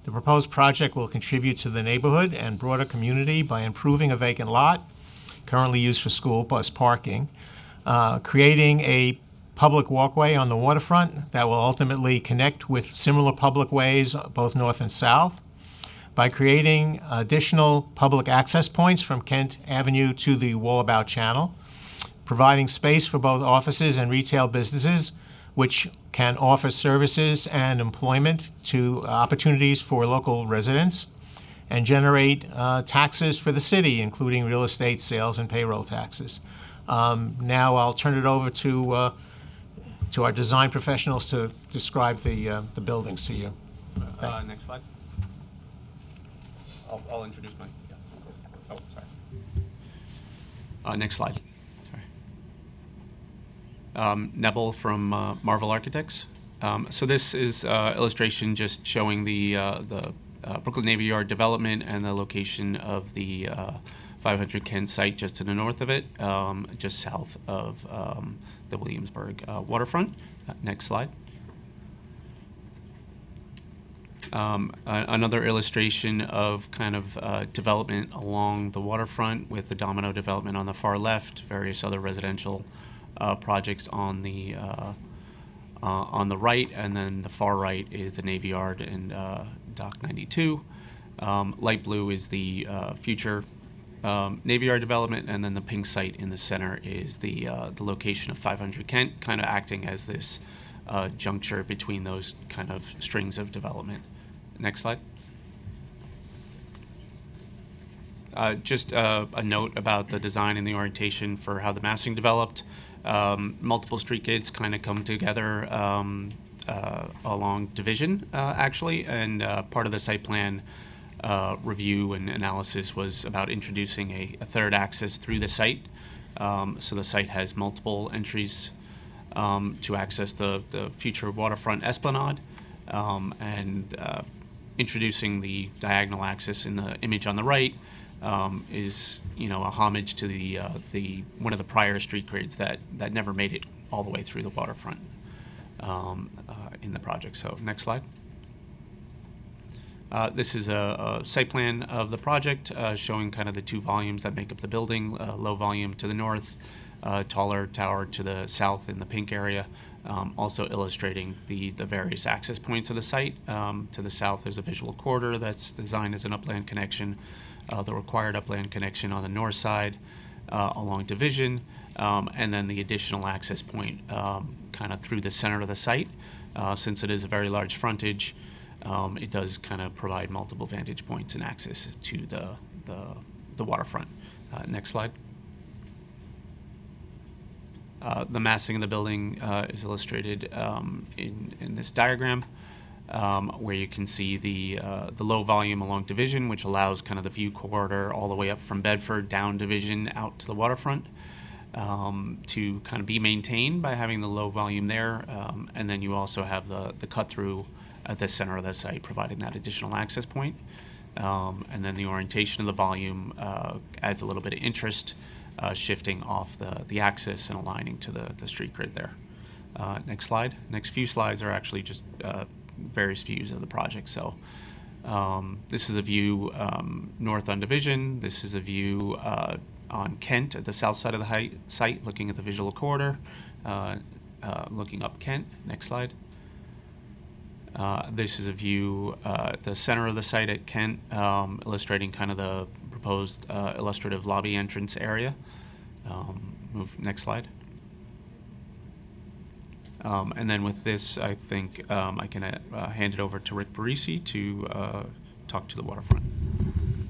The proposed project will contribute to the neighborhood and broader community by improving a vacant lot currently used for school bus parking, uh, creating a public walkway on the waterfront that will ultimately connect with similar public ways both north and south, by creating additional public access points from Kent Avenue to the Wallabout Channel, providing space for both offices and retail businesses, which can offer services and employment to opportunities for local residents, and generate uh, taxes for the city, including real estate sales and payroll taxes. Um, now I'll turn it over to uh, to our design professionals to describe the uh, the buildings to you. Uh, next slide. I'll, I'll introduce my. Yeah. Oh, sorry. Uh, next slide. Sorry. Um, Nebel from uh, Marvel Architects. Um, so this is uh, illustration just showing the uh, the uh, Brooklyn Navy Yard development and the location of the uh, 500 Kent site just to the north of it, um, just south of um, the Williamsburg waterfront. Next slide. Um, a- another illustration of kind of uh, development along the waterfront with the Domino development on the far left, various other residential uh, projects on the uh, uh, on the right, and then the far right is the Navy Yard and uh, Dock 92. Um, light blue is the uh, future um, Navy Yard development, and then the pink site in the center is the the location of 500 Kent, kind of acting as this juncture between those kind of strings of development. Next slide. Uh, just uh, a note about the design and the orientation for how the massing developed. Um, multiple street gates kind of come together um, uh, along division, uh, actually, and uh, part of the site plan uh, review and analysis was about introducing a, a third access through the site. Um, so the site has multiple entries um, to access the, the future waterfront esplanade um, and introducing the diagonal axis in the image on the right um, is you know a homage to the uh, the one of the prior street grids that that never made it all the way through the waterfront um, uh, in the project. So next slide. Uh, this is a, a site plan of the project uh, showing kind of the two volumes that make up the building. Uh, low volume to the north, uh, taller tower to the south in the pink area. Um, also illustrating the, the various access points of the site. Um, to the south, there's a visual corridor that's designed as an upland connection. Uh, the required upland connection on the north side uh, along Division, um, and then the additional access point um, kind of through the center of the site. Uh, since it is a very large frontage, um, it does kind of provide multiple vantage points and access to the, the, the waterfront. Uh, next slide. Uh, the massing of the building uh, is illustrated um, in, in this diagram, um, where you can see the, uh, the low volume along Division, which allows kind of the view corridor all the way up from Bedford down Division out to the waterfront um, to kind of be maintained by having the low volume there. Um, and then you also have the, the cut through at the center of the site, providing that additional access point. Um, and then the orientation of the volume uh, adds a little bit of interest, uh, shifting off the, the axis and aligning to the, the street grid there. Uh, next slide. Next few slides are actually just uh, various views of the project. So um, this is a view um, north on Division. This is a view uh, on Kent at the south side of the site, looking at the visual corridor, uh, uh, looking up Kent. Next slide. This is a view at the center of the site at Kent, um, illustrating kind of the proposed uh, illustrative lobby entrance area. Um, move next slide. Um, and then with this, I think um, I can uh, hand it over to Rick Parisi to uh, talk to the waterfront.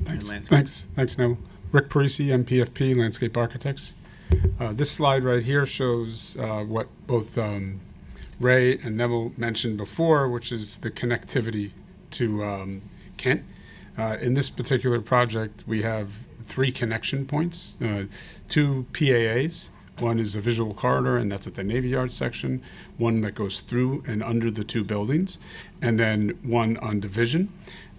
Thanks. Thanks. Thanks, Neville. Rick Parisi, MPFP, Landscape Architects. Uh, this slide right here shows uh, what both um, Ray and Neville mentioned before, which is the connectivity to um, Kent. Uh, in this particular project, we have three connection points, uh, two PAAs. One is a visual corridor, and that's at the Navy Yard section. One that goes through and under the two buildings, and then one on division.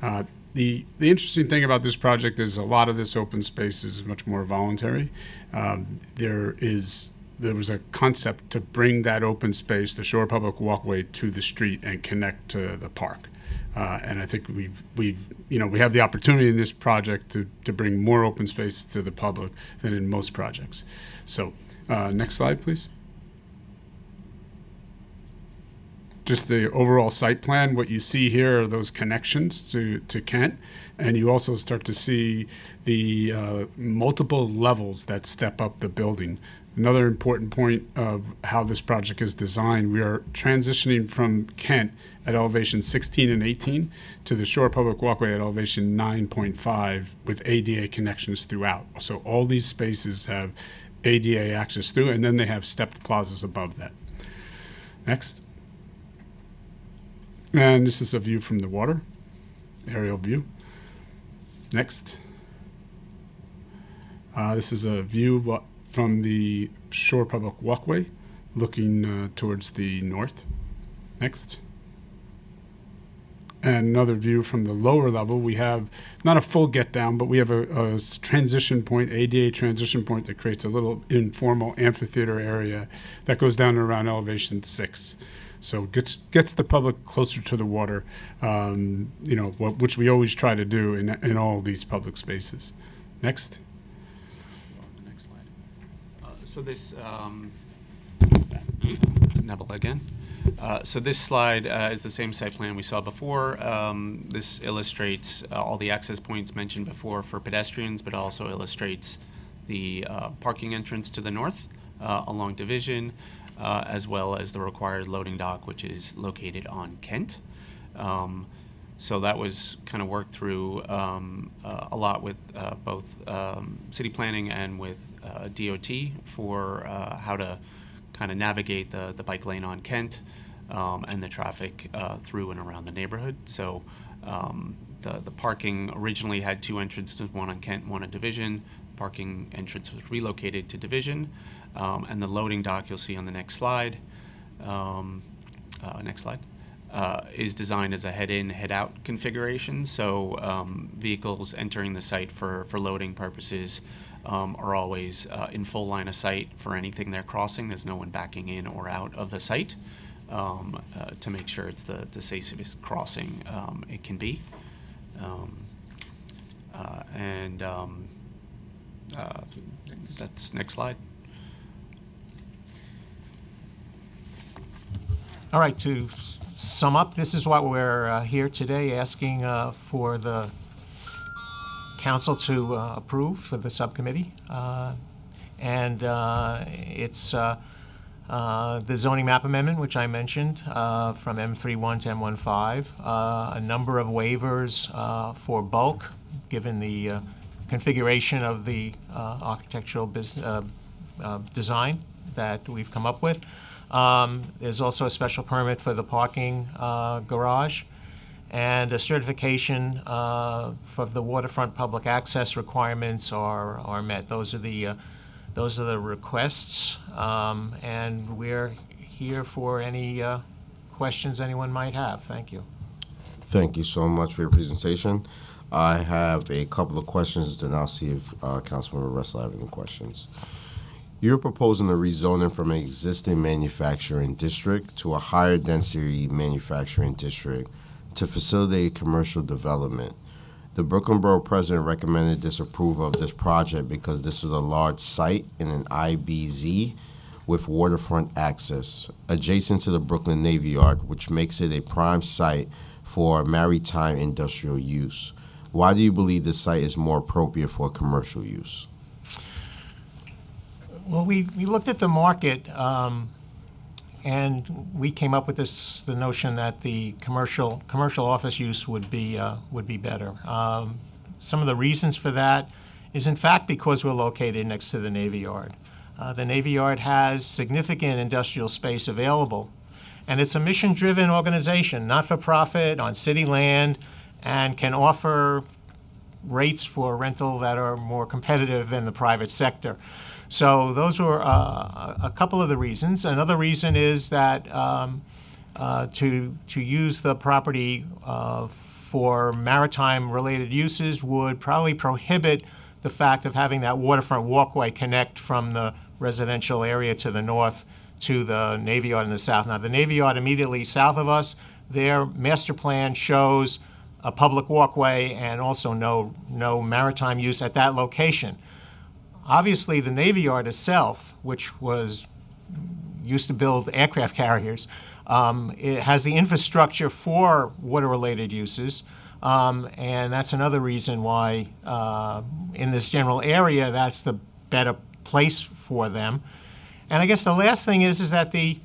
Uh, the the interesting thing about this project is a lot of this open space is much more voluntary. Um, there is there was a concept to bring that open space, the Shore Public Walkway, to the street and connect to the park. Uh, and I think we've we've you know we have the opportunity in this project to to bring more open space to the public than in most projects. So uh, next slide, please. Just the overall site plan. What you see here are those connections to to Kent, and you also start to see the uh, multiple levels that step up the building. Another important point of how this project is designed, we are transitioning from Kent at elevation 16 and 18 to the Shore Public Walkway at elevation 9.5 with ADA connections throughout. So all these spaces have ADA access through, and then they have stepped plazas above that. Next. And this is a view from the water, aerial view. Next. Uh, this is a view from the Shore Public Walkway. looking uh, towards the north. Next. And another view from the lower level, we have not a full get down, but we have a transition point, ADA transition point that creates a little informal amphitheater area that goes down to around elevation six. So gets gets the public closer to the water, um, you know, wh- which we always try to do in in all these public spaces. Next. Next slide. Uh, So this, um, Neville again. Uh, So this slide uh, is the same site plan we saw before. Um, This illustrates uh, all the access points mentioned before for pedestrians, but also illustrates the uh, parking entrance to the north uh, along Division, as well as the required loading dock, which is located on Kent. Um, so that was kind of worked through um, a lot with both um, city planning and with DOT for how to kind of navigate the, the bike lane on Kent um, and the traffic uh, through and around the neighborhood. So um, the, the parking originally had two entrances, one on Kent, one on Division. Parking entrance was relocated to Division. Um, and the loading dock you'll see on the next slide. Um, uh, next slide. Uh, is designed as a head-in, head-out configuration. So um, vehicles entering the site for, for loading purposes um, are always uh, in full line of sight for anything they're crossing. There's no one backing in or out of the site um, uh, to make sure it's the, the safest crossing um, it can be. Um, uh, and um, uh, that's next slide. All right, to sum up, this is what we're uh, here today asking uh, for the council to uh, approve for the subcommittee. Uh, And uh, it's uh, uh, the zoning map amendment, which I mentioned, uh, from M31 to M15, uh, a number of waivers uh, for bulk, given the uh, configuration of the uh, architectural bus- uh, uh, design that we've come up with. Um, There's also a special permit for the parking uh, garage and a certification uh, for the waterfront public access requirements are, are met. Those are the, uh, those are the requests, um, and we're here for any uh, questions anyone might have. Thank you. Thank you so much for your presentation. I have a couple of questions, then I'll see if uh, Councilmember Russell have any questions. You're proposing a rezoning from an existing manufacturing district to a higher density manufacturing district to facilitate commercial development. The Brooklyn Borough President recommended disapproval of this project because this is a large site in an IBZ with waterfront access adjacent to the Brooklyn Navy Yard, which makes it a prime site for maritime industrial use. Why do you believe this site is more appropriate for commercial use? Well, we, we looked at the market, um, and we came up with this, the notion that the commercial, commercial office use would be, uh, would be better. Um, Some of the reasons for that is in fact because we're located next to the Navy Yard. Uh, The Navy Yard has significant industrial space available, and it's a mission-driven organization, not-for-profit, on city land, and can offer rates for rental that are more competitive than the private sector. So those were uh, a couple of the reasons. Another reason is that um, uh, to to use the property uh, for maritime-related uses would probably prohibit the fact of having that waterfront walkway connect from the residential area to the north to the Navy Yard in the south. Now, the Navy Yard immediately south of us, their master plan shows a public walkway and also no, no maritime use at that location. Obviously, the Navy Yard itself, which was, used to build aircraft carriers, um, it has the infrastructure for water-related uses. Um, and that's another reason why, uh, in this general area, that's the better place for them. And I guess the last thing is, is that the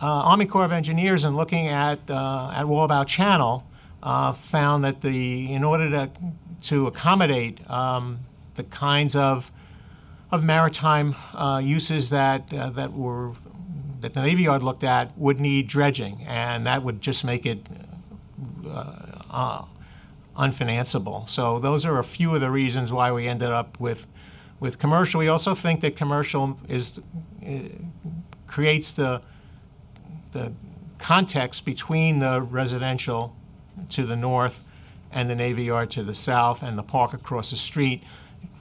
uh, Army Corps of Engineers, in looking at, uh, at Wallabout Channel, uh, found that the, in order to, to accommodate um, the kinds of, of maritime uh, uses that, uh, that were, that the Navy Yard looked at, would need dredging, and that would just make it uh, uh, unfinanceable. So those are a few of the reasons why we ended up with, with commercial. We also think that commercial is, uh, creates the the context between the residential to the north and the Navy Yard to the south and the park across the street.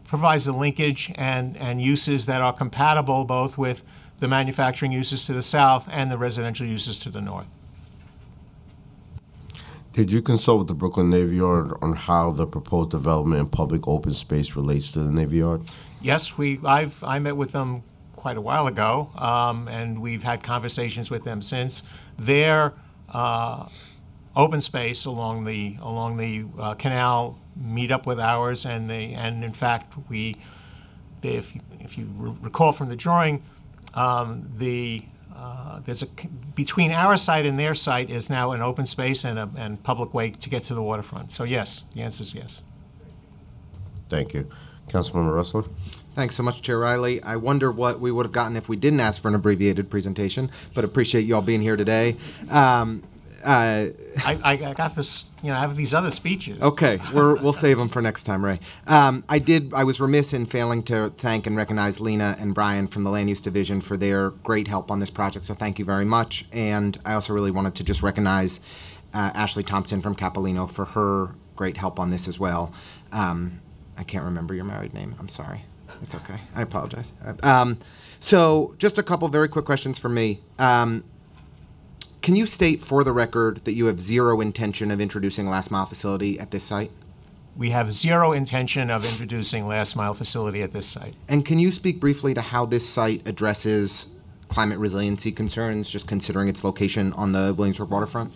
Provides the linkage and, and uses that are compatible both with the manufacturing uses to the south and the residential uses to the north. Did you consult with the Brooklyn Navy Yard on how the proposed development in public open space relates to the Navy Yard? Yes, we, I've, I met with them quite a while ago, um, and we've had conversations with them since. Their, uh, open space along the, along the, uh, canal meet up with ours, and they, and in fact, we, they, if, you- if you re- recall from the drawing, um, the, uh, there's a, c- between our site and their site is now an open space and a, and public way to get to the waterfront. So yes, the answer is yes. Thank you. Councilmember Restler? Thanks so much, Chair Riley. I wonder what we would have gotten if we didn't ask for an abbreviated presentation, but appreciate you all being here today. Um, uh, I, I I got this, you know, I have these other speeches. Okay, we're, we'll save them for next time, Ray. Um, I did. I was remiss in failing to thank and recognize Lena and Brian from the Land Use Division for their great help on this project. So thank you very much. And I also really wanted to just recognize uh, Ashley Thompson from Capalino for her great help on this as well. Um, I can't remember your married name. I'm sorry. It's okay. I apologize. Um, so just a couple very quick questions for me. Um, can you state for the record that you have zero intention of introducing last mile facility at this site? We have zero intention of introducing last mile facility at this site. And can you speak briefly to how this site addresses climate resiliency concerns, just considering its location on the Williamsburg waterfront?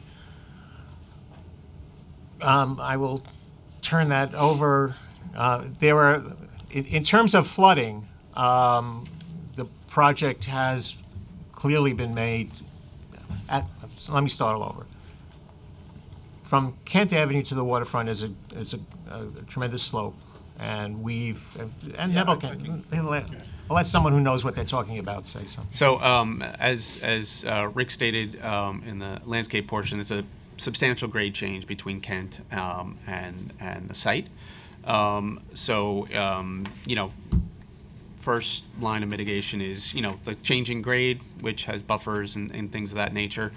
Um, I will turn that over. Uh, there are, in, in terms of flooding, um, the project has clearly been made. At, so let me start all over. From Kent Avenue to the waterfront is a is a, a tremendous slope, and we've and Neville can. I'll let, I'll let someone who knows what they're talking about say something. So, um, as as uh, Rick stated um, in the landscape portion, there's a substantial grade change between Kent um, and and the site. Um, so, um, you know, first line of mitigation is you know the changing grade, which has buffers and, and things of that nature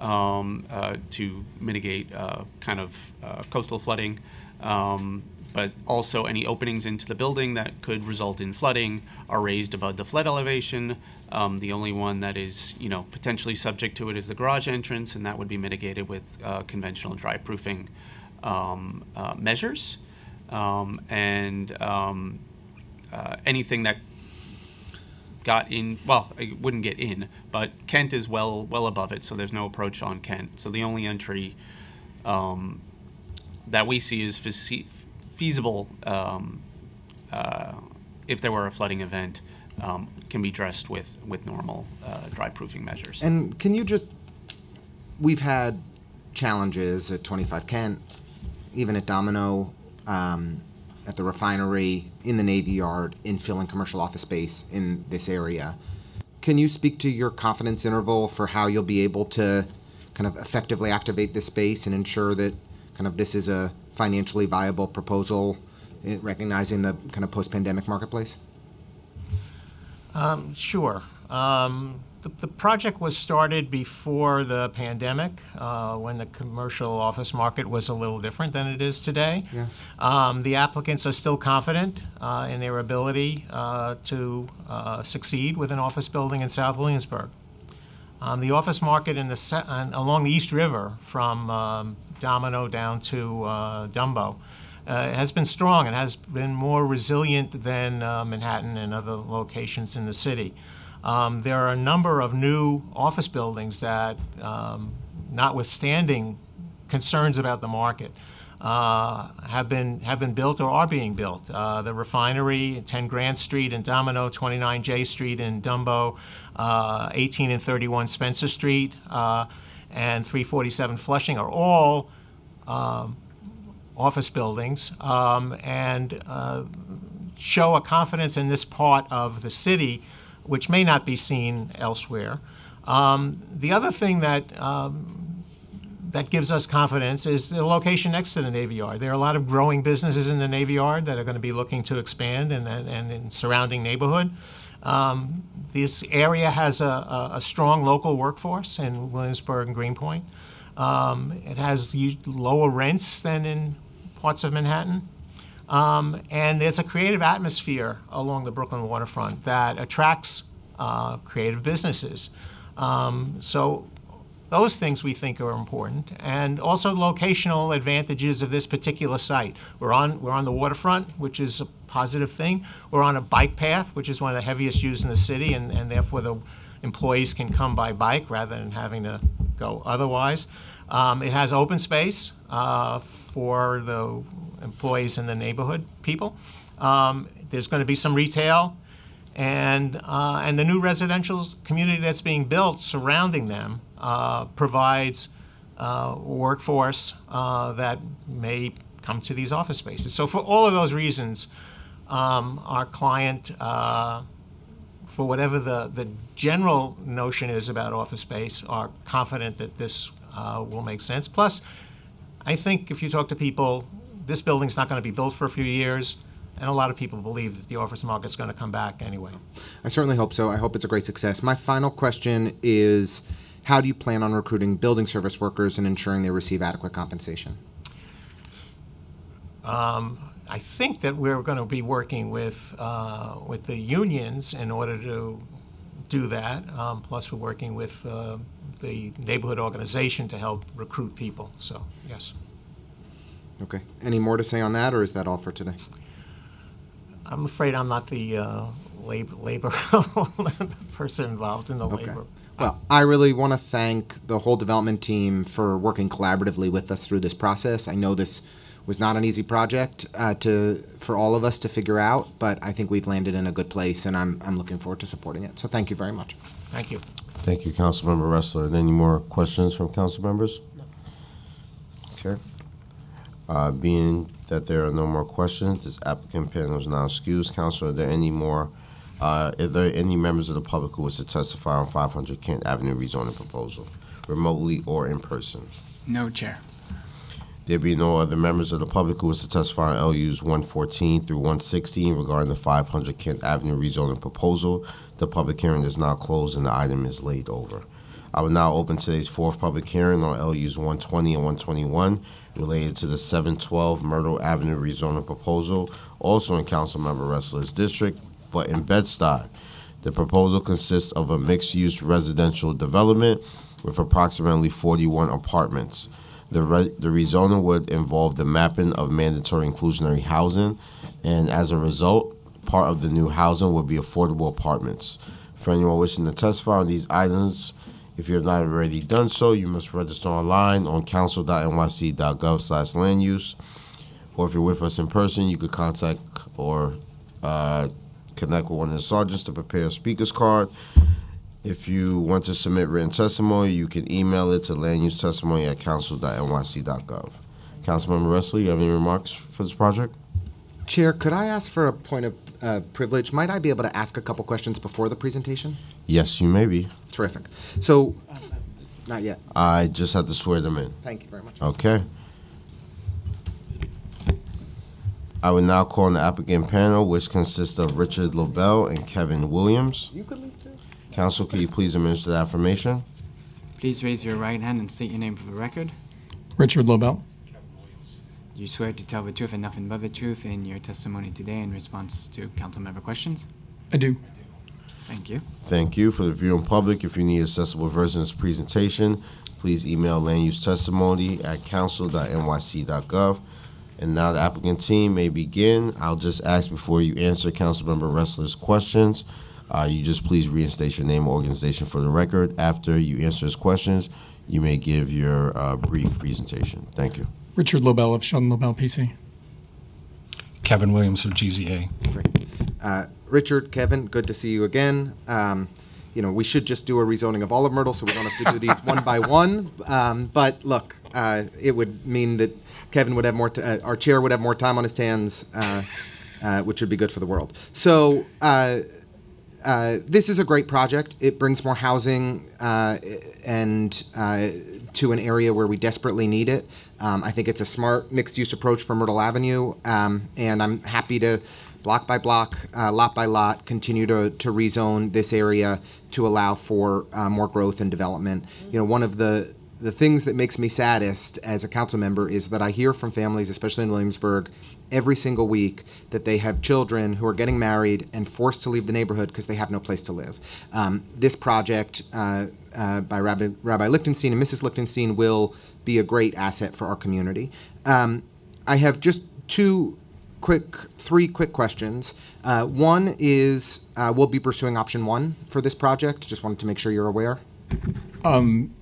um, uh, to mitigate uh, kind of uh, coastal flooding. Um, but also any openings into the building that could result in flooding are raised above the flood elevation. Um, the only one that is, you know, potentially subject to it is the garage entrance, and that would be mitigated with uh, conventional dry proofing um, uh, measures. Um, and um, uh, anything that got in, well, it wouldn't get in, but Kent is well well above it, so there's no approach on Kent. So the only entry um, that we see is feasi- feasible um, uh, if there were a flooding event um, can be dressed with with normal uh, dry proofing measures. And can you just, we've had challenges at 25 Kent, even at Domino, um, at the refinery, in the Navy Yard, in filling commercial office space in this area. Can you speak to your confidence interval for how you'll be able to kind of effectively activate this space and ensure that kind of this is a financially viable proposal, eh, recognizing the kind of post-pandemic marketplace? Um, sure. Um, the, the project was started before the pandemic, uh, when the commercial office market was a little different than it is today. Yeah. Um, the applicants are still confident uh, in their ability uh, to uh, succeed with an office building in South Williamsburg. Um, the office market in the se- uh, along the East River from um, Domino down to uh, Dumbo uh, has been strong and has been more resilient than uh, Manhattan and other locations in the city. Um, there are a number of new office buildings that, um, notwithstanding concerns about the market, uh, have been have been built or are being built. Uh, the refinery, 10 Grand Street in Domino, 29 Jay Street in Dumbo, uh, 18 and 31 Spencer Street, uh, and 347 Flushing are all um, office buildings um, and uh, show a confidence in this part of the city, which may not be seen elsewhere. Um, the other thing that um, that gives us confidence is the location next to the Navy Yard. There are a lot of growing businesses in the Navy Yard that are going to be looking to expand and and, in surrounding neighborhood. Um, this area has a, a, a strong local workforce in Williamsburg and Greenpoint. Um, it has lower rents than in parts of Manhattan. Um, and there's a creative atmosphere along the Brooklyn waterfront that attracts uh, creative businesses. Um, so those things we think are important, and also the locational advantages of this particular site. We're on we're on the waterfront, which is a positive thing. We're on a bike path, which is one of the heaviest used in the city, and, and therefore the employees can come by bike rather than having to go otherwise. Um, it has open space uh, for the employees in the neighborhood people. Um, there's going to be some retail, and uh, and the new residential community that's being built surrounding them uh, provides uh, workforce uh, that may come to these office spaces. So for all of those reasons, um, our client, uh, for whatever the, the general notion is about office space, are confident that this uh, will make sense. Plus, I think if you talk to people, this building's not going to be built for a few years, and a lot of people believe that the office market's going to come back anyway. I certainly hope so. I hope it's a great success. My final question is how do you plan on recruiting building service workers and ensuring they receive adequate compensation? Um, I think that we're going to be working with uh, with the unions in order to do that. Um, plus, we're working with uh, the neighborhood organization to help recruit people. So, yes. Okay. Any more to say on that, or is that all for today? I'm afraid I'm not the uh, labor, labor the person involved in the Okay. labor. Well, I really want to thank the whole development team for working collaboratively with us through this process. I know this was not an easy project uh, to for all of us to figure out, but I think we've landed in a good place, and I'm I'm looking forward to supporting it. So thank you very much. Thank you. Thank you, Councilmember Restler. Any more questions from council members? Okay. Uh, being that there are no more questions, this applicant panel is now excused. Council, are there any more, uh, are there any members of the public who wish to testify on 500 Kent Avenue rezoning proposal, remotely or in person? No, Chair. There be no other members of the public who wish to testify on LUs 114 through 116 regarding the 500 Kent Avenue rezoning proposal. The public hearing is now closed and the item is laid over. I will now open today's fourth public hearing on LUs 120 and 121 related to the 712 Myrtle Avenue rezoning proposal, also in Councilmember Restler's district, but in Bed-Stuy. The proposal consists of a mixed-use residential development with approximately 41 apartments. The, re- the rezoning would involve the mapping of mandatory inclusionary housing, and as a result, part of the new housing would be affordable apartments. For anyone wishing to testify on these items, if you have not already done so, you must register online on council.nyc.gov slash land use. Or if you're with us in person, you could contact or uh, connect with one of the sergeants to prepare a speaker's card. If you want to submit written testimony, you can email it to landusetestimony at council.nyc.gov. Councilmember Restler, you have any remarks for this project? Chair, could I ask for a point of uh, privilege? Might I be able to ask a couple questions before the presentation? Yes, you may be. Terrific. So, not yet. I just have to swear them in. Thank you very much. Okay. I will now call on the applicant panel, which consists of Richard Lobel and Kevin Williams. You could. Council, could you please administer the affirmation? Please raise your right hand and state your name for the record. Richard Lobel. Do you swear to tell the truth and nothing but the truth in your testimony today in response to council member questions? I do. Thank you. Thank you. For the viewing public, if you need accessible version of this presentation, please email land use testimony at council.nyc.gov. And now the applicant team may begin. I'll just ask before you answer Councilmember Restler's questions, uh, you just please reinstate your name and organization for the record. After you answer his questions, you may give your uh, brief presentation. Thank you. Richard Lobel of Sheldon Lobel PC. Kevin Williams of GZA. Great. Uh, Richard, Kevin, good to see you again. Um, you know, we should just do a rezoning of all of Myrtle, so we don't have to do these one by one. Um, but look, uh, it would mean that Kevin would have more, t- uh, our chair would have more time on his hands, uh, uh, which would be good for the world. So, uh, this is a great project. It brings more housing uh, and uh, to an area where we desperately need it. Um, I think it's a smart mixed-use approach for Myrtle Avenue, um, and I'm happy to block by block, uh, lot by lot, continue to, to rezone this area to allow for uh, more growth and development. You know, one of the the things that makes me saddest as a council member is that I hear from families, especially in Williamsburg, every single week that they have children who are getting married and forced to leave the neighborhood because they have no place to live. Um, this project uh, uh, by Rabbi, Rabbi Lichtenstein and Mrs. Lichtenstein will be a great asset for our community. Um, I have just two quick, three quick questions. Uh, one is uh, we'll be pursuing option one for this project. Just wanted to make sure you're aware. Um,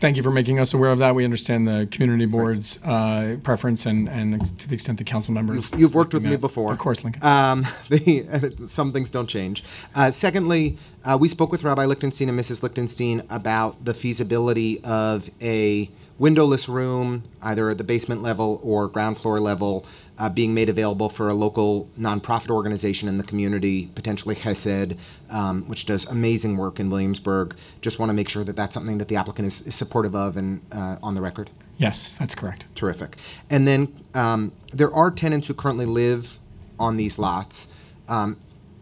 Thank you for making us aware of that. We understand the community board's uh, preference and, and to the extent the council members. You've, worked with me before. Of course, Lincoln. Um, the, some things don't change. Uh, secondly, uh, we spoke with Rabbi Lichtenstein and Mrs. Lichtenstein about the feasibility of a windowless room, either at the basement level or ground floor level, uh, being made available for a local nonprofit organization in the community, potentially Chesed, um, which does amazing work in Williamsburg. Just want to make sure that that's something that the applicant is, is supportive of and uh, on the record. Yes, that's correct. Terrific. And then um, there are tenants who currently live on these lots. Um,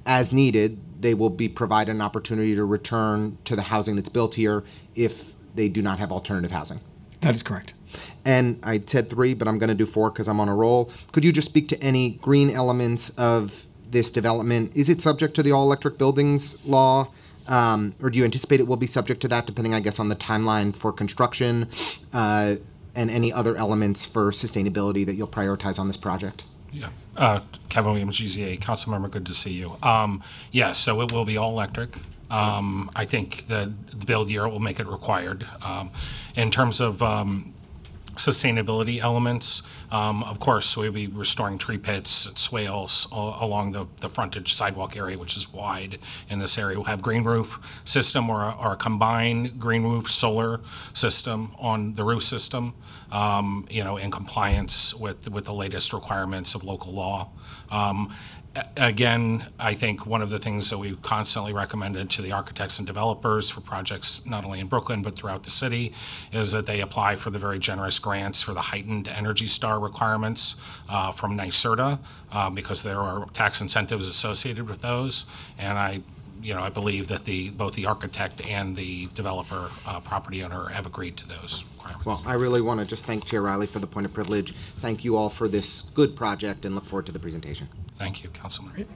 as needed, they will be provided an opportunity to return to the housing that's built here if they do not have alternative housing. That is correct. And I said three, but I'm going to do four because I'm on a roll. Could you just speak to any green elements of this development? Is it subject to the all electric buildings law? Um, or do you anticipate it will be subject to that, depending, I guess, on the timeline for construction uh, and any other elements for sustainability that you'll prioritize on this project? Yeah. Uh, Kevin Williams, GZA, council member, good to see you. Um, yes, so it will be all electric. Um, I think the, the build year will make it required. Um, in terms of um, sustainability elements, um, of course, we'll be restoring tree pits, and swales along the, the frontage sidewalk area, which is wide in this area. We'll have green roof system or a, or a combined green roof solar system on the roof system, um, you know, in compliance with, with the latest requirements of local law. Um, Again, I think one of the things that we've constantly recommended to the architects and developers for projects not only in Brooklyn but throughout the city is that they apply for the very generous grants for the heightened Energy Star requirements uh, from NYSERDA uh, because there are tax incentives associated with those. And I, you know, I believe that the both the architect and the developer, uh, property owner, have agreed to those requirements. Well, I really want to just thank Chair Riley for the point of privilege. Thank you all for this good project and look forward to the presentation. Thank you, Councilman.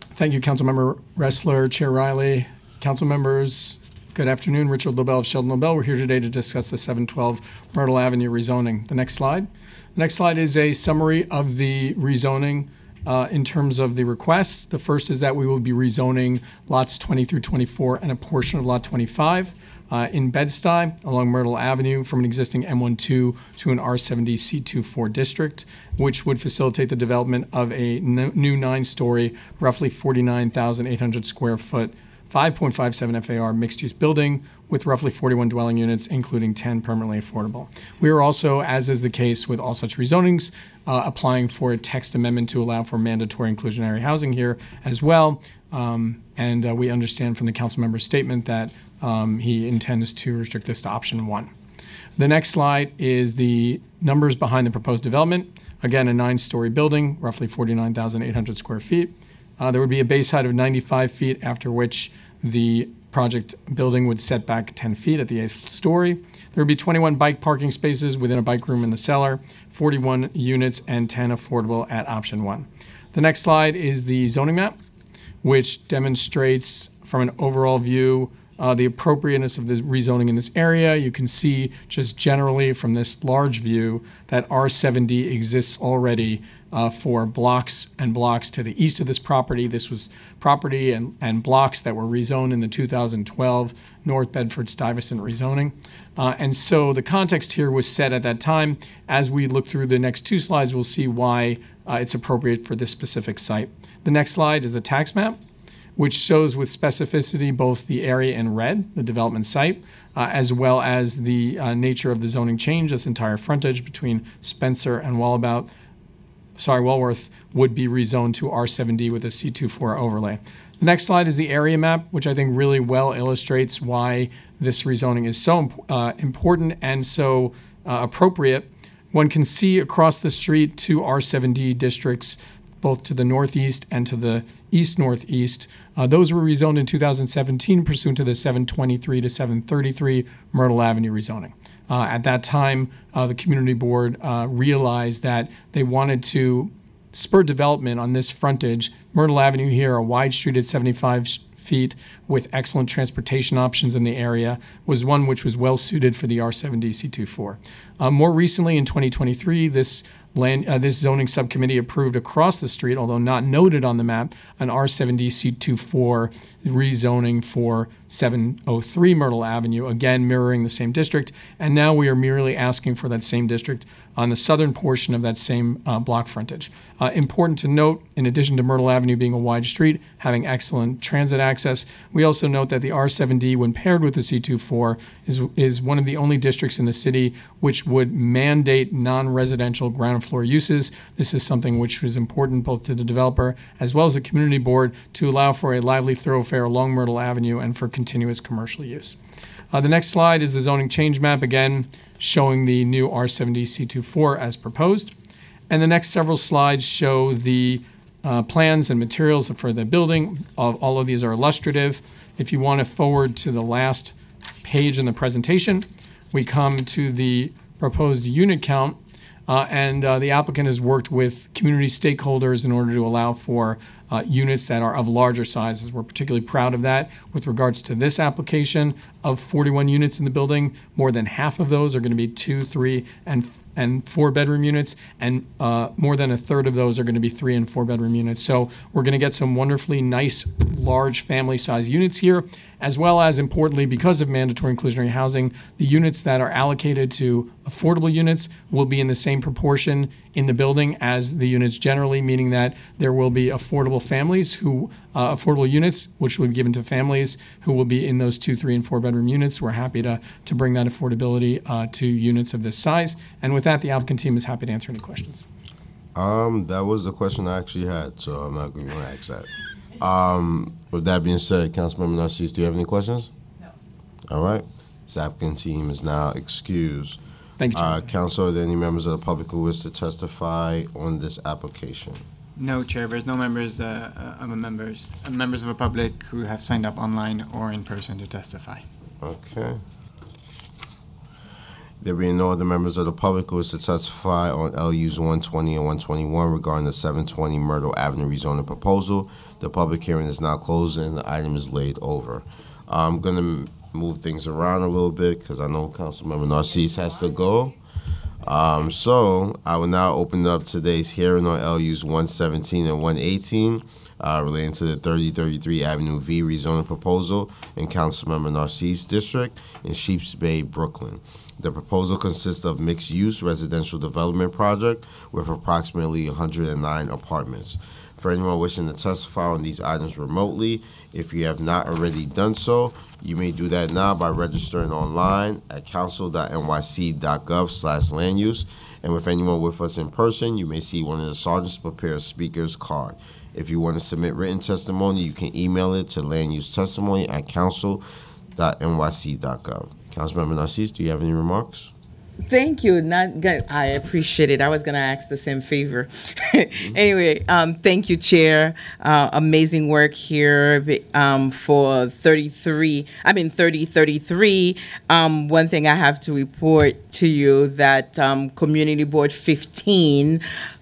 Thank you, Councilmember Restler, Chair Riley, council members. Good afternoon. Richard Lobel of Sheldon Lobel. We're here today to discuss the 712 Myrtle Avenue rezoning. The next slide. The next slide is a summary of the rezoning uh, in terms of the requests. The first is that we will be rezoning lots 20 through 24 and a portion of lot 25 uh, in Bed-Stuy along Myrtle Avenue from an existing M12 to an R7D C24 district, which would facilitate the development of a new nine-story, roughly 49,800 square foot 5.57 FAR mixed-use building with roughly 41 dwelling units, including 10 permanently affordable. We are also, as is the case with all such rezonings, uh, applying for a text amendment to allow for mandatory inclusionary housing here as well. Um, and uh, we understand from the council member's statement that um, he intends to restrict this to option one. The next slide is the numbers behind the proposed development. Again, a nine-story building, roughly 49,800 square feet. Uh, there would be a base height of 95 feet, after which the project building would set back 10 feet at the eighth story. There would be 21 bike parking spaces within a bike room in the cellar, 41 units, and 10 affordable at option one. The next slide is the zoning map, which demonstrates from an overall view uh, the appropriateness of the rezoning in this area. You can see just generally from this large view that R7D exists already uh, for blocks and blocks to the east of this property. This was property and, and blocks that were rezoned in the 2012 North Bedford Stuyvesant rezoning. Uh, and so the context here was set at that time. As we look through the next two slides, we'll see why uh, it's appropriate for this specific site. The next slide is the tax map which shows with specificity both the area in red, the development site, uh, as well as the uh, nature of the zoning change. This entire frontage between Spencer and Wallabout, sorry, Walworth, would be rezoned to R7D with a C24 overlay. The next slide is the area map, which I think really well illustrates why this rezoning is so uh, important and so uh, appropriate. One can see across the street two R7D districts both to the northeast and to the east northeast. Uh, those were rezoned in 2017 pursuant to the 723 to 733 Myrtle Avenue rezoning. Uh, at that time, uh, the community board uh, realized that they wanted to spur development on this frontage. Myrtle Avenue here, a wide street at 75 feet with excellent transportation options in the area, was one which was well suited for the R7D C24. Uh, more recently, in 2023, this land, uh, this zoning subcommittee approved across the street, although not noted on the map, an R7D C24 rezoning for 703 Myrtle Avenue, again mirroring the same district. And now we are merely asking for that same district on the southern portion of that same uh, block frontage. Uh, important to note, in addition to Myrtle Avenue being a wide street, having excellent transit access, we also note that the R7D, when paired with the C24, is, is one of the only districts in the city which would mandate non-residential ground floor uses. This is something which is important both to the developer as well as the community board to allow for a lively thoroughfare along Myrtle Avenue and for continuous commercial use. Uh, the next slide is the zoning change map, again showing the new R7D C24 as proposed. And the next several slides show the uh, plans and materials for the building. All, all of these are illustrative. If you want to forward to the last page in the presentation, we come to the proposed unit count. Uh, and uh, the applicant has worked with community stakeholders in order to allow for uh, units that are of larger sizes. We're particularly proud of that with regards to this application of 41 units in the building. More than half of those are going to be two, three, and and four bedroom units, and uh, more than a third of those are going to be three and four bedroom units. So we're going to get some wonderfully nice, large family size units here, as well as importantly, because of mandatory inclusionary housing, the units that are allocated to affordable units will be in the same proportion in the building as the units generally, meaning that there will be affordable families who, uh, affordable units, which will be given to families who will be in those two, three, and four bedroom units. We're happy to, to bring that affordability uh, to units of this size. And with that, the applicant team is happy to answer any questions. Um, that was the question I actually had, so I'm not going to ask that. Um, with that being said, Councilmember Narcisse, do you have any questions? No. All right. This applicant team is now excused. Thank you, Chair. Uh, Council, are there any members of the public who wish to testify on this application? No, Chair, there's no members uh, uh, of members, uh, members of the public who have signed up online or in person to testify. Okay. There being no other members of the public who wish to testify on LUs 120 and 121 regarding the 720 Myrtle Avenue rezoning proposal, the public hearing is now closed and the item is laid over. I'm going to move things around a little bit because I know Councilmember Narcisse has to go. Um, so I will now open up today's hearing on LUs 117 and 118 uh, relating to the 3033 Avenue V rezoning proposal in Councilmember Narcisse District in Sheeps Bay, Brooklyn. The proposal consists of mixed-use residential development project with approximately 109 apartments. For anyone wishing to testify on these items remotely, if you have not already done so, you may do that now by registering online at council.nyc.gov slash land use. And with anyone with us in person, you may see one of the sergeants prepare a speaker's card. If you want to submit written testimony, you can email it to land use testimony at council.nyc.gov. Councilmember Narcisse, do you have any remarks? Thank you. Not good. I appreciate it. I was going to ask the same favor. anyway, um, thank you, Chair. Uh, amazing work here um, for 33. I mean, 3033. Um, one thing I have to report to you that um, Community Board 15,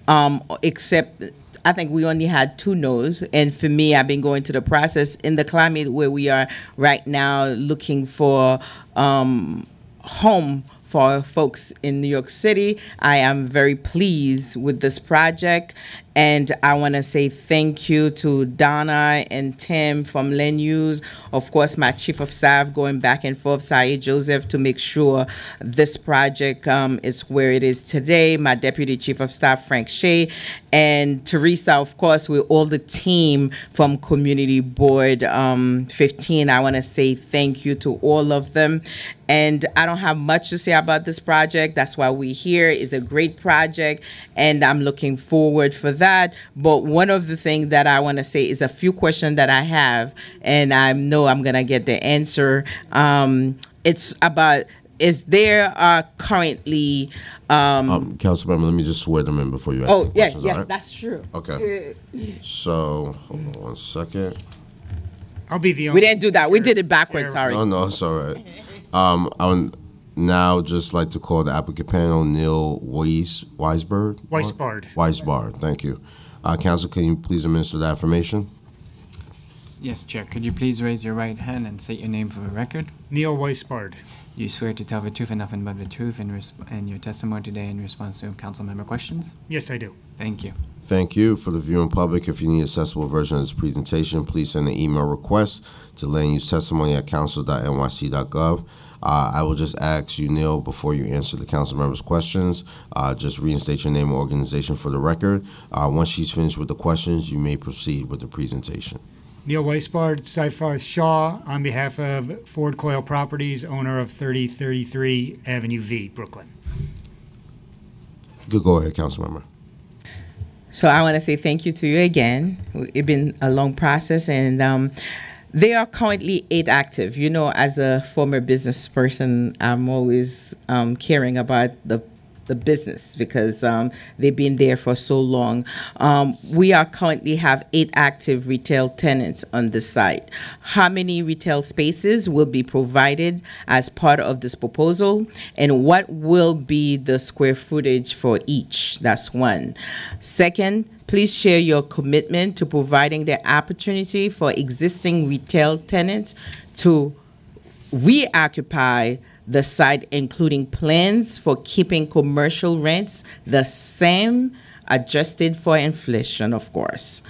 um, except I think we only had two no's. And for me, I've been going to the process in the climate where we are right now looking for um, home for folks in New York City. I am very pleased with this project. And I want to say thank you to Donna and Tim from Len News. Of course, my chief of staff going back and forth, Saeed Joseph, to make sure this project um, is where it is today. My deputy chief of staff, Frank Shea, and Teresa, of course, with all the team from Community Board um, 15. I want to say thank you to all of them. And I don't have much to say about this project. That's why we're here. It's a great project, and I'm looking forward for that. But one of the things that I want to say is a few questions that I have, and I know I'm gonna get the answer. Um, it's about is there are currently um, Um, Councilmember, let me just swear them in before you ask oh the yes questions, yes right? that's true Okay. So, hold on one second. I'll be the we didn't do that we did it backwards sorry No, no, it's all right. Um, I would now just like to call the applicant panel Neil Weiss, Weisberg? Weisbard. Weisbard, thank you. Uh, council, can you please administer the affirmation? Yes, Chair. Could you please raise your right hand and state your name for the record? Neil Weisbard. You swear to tell the truth and nothing but the truth in, resp- in your testimony today in response to council member questions? Yes, I do. Thank you. Thank you. For the viewing public, if you need accessible version of this presentation, please send an email request to landusetestimony at council.nyc.gov. Uh, I will just ask you, Neil, before you answer the council members' questions, uh, just reinstate your name and organization for the record. Uh, once she's finished with the questions, you may proceed with the presentation. Neil Weisbard, Cypher Shaw, on behalf of Ford Coyle Properties, owner of 3033 Avenue V, Brooklyn. You could go ahead, council member. So I want to say thank you to you again. It's been a long process, and um, they are currently eight active. You know, as a former business person, I'm always um, caring about the the business because um, they've been there for so long. Um, we are currently have eight active retail tenants on the site. How many retail spaces will be provided as part of this proposal, and what will be the square footage for each? That's one. Second, please share your commitment to providing the opportunity for existing retail tenants to reoccupy the site, including plans for keeping commercial rents the same, adjusted for inflation, of course.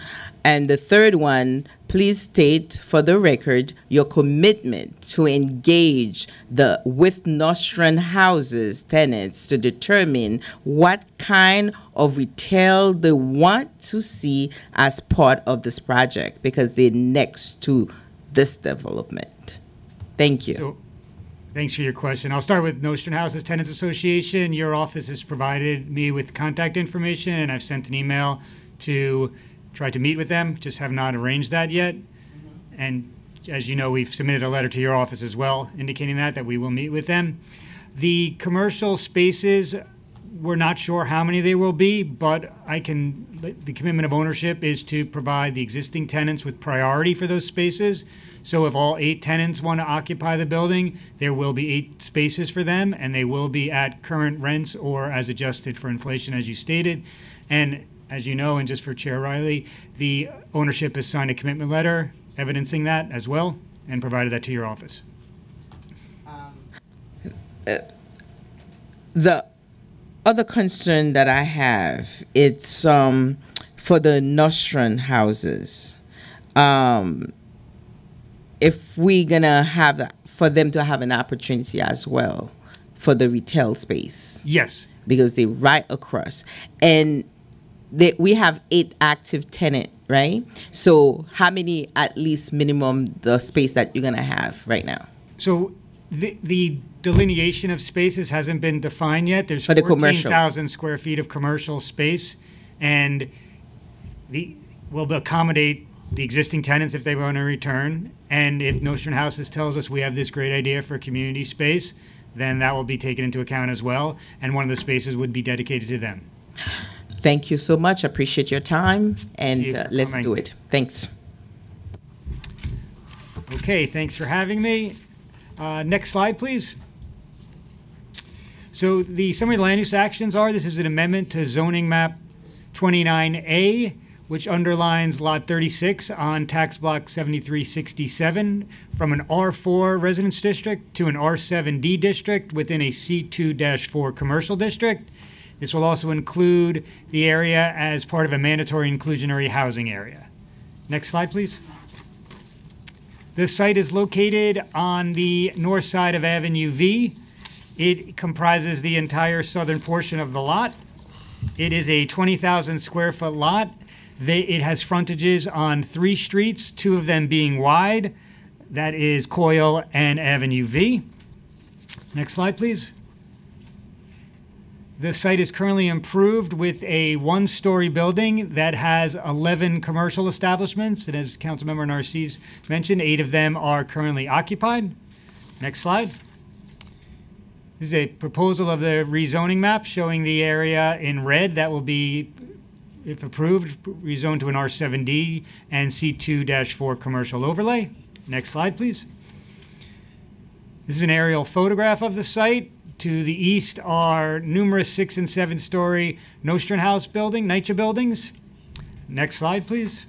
And the third one, please state for the record your commitment to engage the with Nostrand houses tenants to determine what kind of retail they want to see as part of this project because they're next to this development. Thank you. So, thanks for your question. I'll start with Nostrand Houses Tenants Association. Your office has provided me with contact information, and I've sent an email to try to meet with them. Just have not arranged that yet. And as you know, we've submitted a letter to your office as well, indicating that that we will meet with them. The commercial spaces, we're not sure how many they will be, but I can. The commitment of ownership is to provide the existing tenants with priority for those spaces. So if all eight tenants want to occupy the building, there will be eight spaces for them, and they will be at current rents or as adjusted for inflation, as you stated. And as you know, and just for Chair Riley, the ownership has signed a commitment letter evidencing that as well, and provided that to your office. the other concern that I have it's um, for the Nostrand houses. Um, if we're gonna have for them to have an opportunity as well for the retail space. Yes. because they're right across. And they, we have eight active tenant right? So how many at least minimum the space that you're gonna have right now? So the, the delineation of spaces hasn't been defined yet. There's For the 14,000 square feet of commercial space, and the will accommodate the existing tenants if they want to return. And if Nostrand Houses tells us we have this great idea for a community space, then that will be taken into account as well. And one of the spaces would be dedicated to them. thank you so much appreciate your time and uh, let's coming. do it thanks Okay, thanks for having me. Uh, next slide, please. So the summary of the land use actions are, this is an amendment to zoning map 29A, which underlines lot 36 on tax block 7367 from an R4 residence district to an R7D district within a C2-4 commercial district. This will also include the area as part of a mandatory inclusionary housing area. Next slide, please. The site is located on the north side of Avenue V. It comprises the entire southern portion of the lot. It is a 20,000 square foot lot. They, it has frontages on three streets, two of them being wide. That is Coyle and Avenue V. Next slide, please. The site is currently improved with a one-story building that has 11 commercial establishments. And as Councilmember Narcisse mentioned, eight of them are currently occupied. Next slide. This is a proposal of the rezoning map showing the area in red that will be, if approved, rezoned to an R7D and C2-4 commercial overlay. Next slide, please. This is an aerial photograph of the site. To the east are numerous six and seven story Nostrand House building, NYCHA buildings. Next slide, please.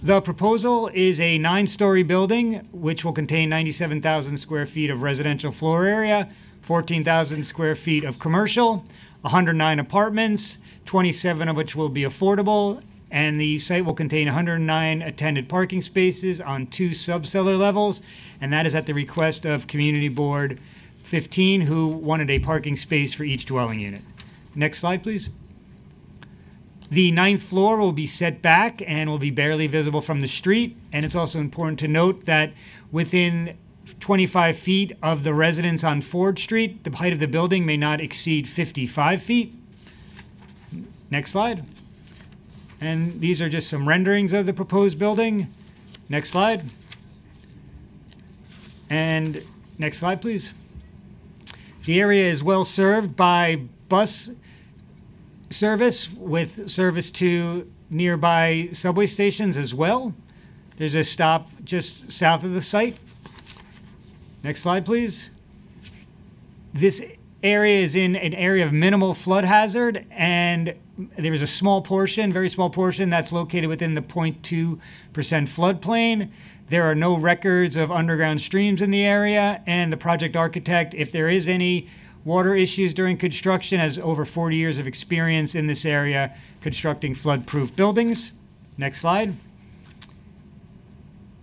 The proposal is a nine story building which will contain 97,000 square feet of residential floor area, 14,000 square feet of commercial, 109 apartments, 27 of which will be affordable, and the site will contain 109 attended parking spaces on two subcellar levels, and that is at the request of Community Board 15, who wanted a parking space for each dwelling unit. Next slide, please. The ninth floor will be set back and will be barely visible from the street. And it's also important to note that within 25 feet of the residence on Ford Street, the height of the building may not exceed 55 feet. Next slide. And these are just some renderings of the proposed building. Next slide. And next slide, please. The area is well served by bus service with service to nearby subway stations as well. There's a stop just south of the site. Next slide, please. This area is in an area of minimal flood hazard, and there is a small portion, very small portion, that's located within the 0.2% floodplain. There are no records of underground streams in the area, and the project architect, if there is any water issues during construction, has over 40 years of experience in this area constructing flood-proof buildings. Next slide.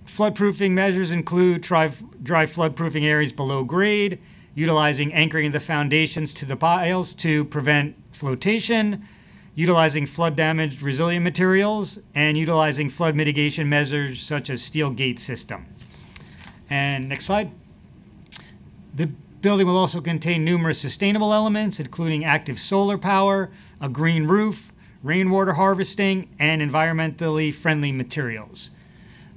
Floodproofing measures include dry, dry floodproofing areas below grade, utilizing anchoring of the foundations to the piles to prevent flotation, utilizing flood damaged resilient materials, and utilizing flood mitigation measures such as steel gate system. And next slide. The building will also contain numerous sustainable elements, including active solar power, a green roof, rainwater harvesting, and environmentally friendly materials.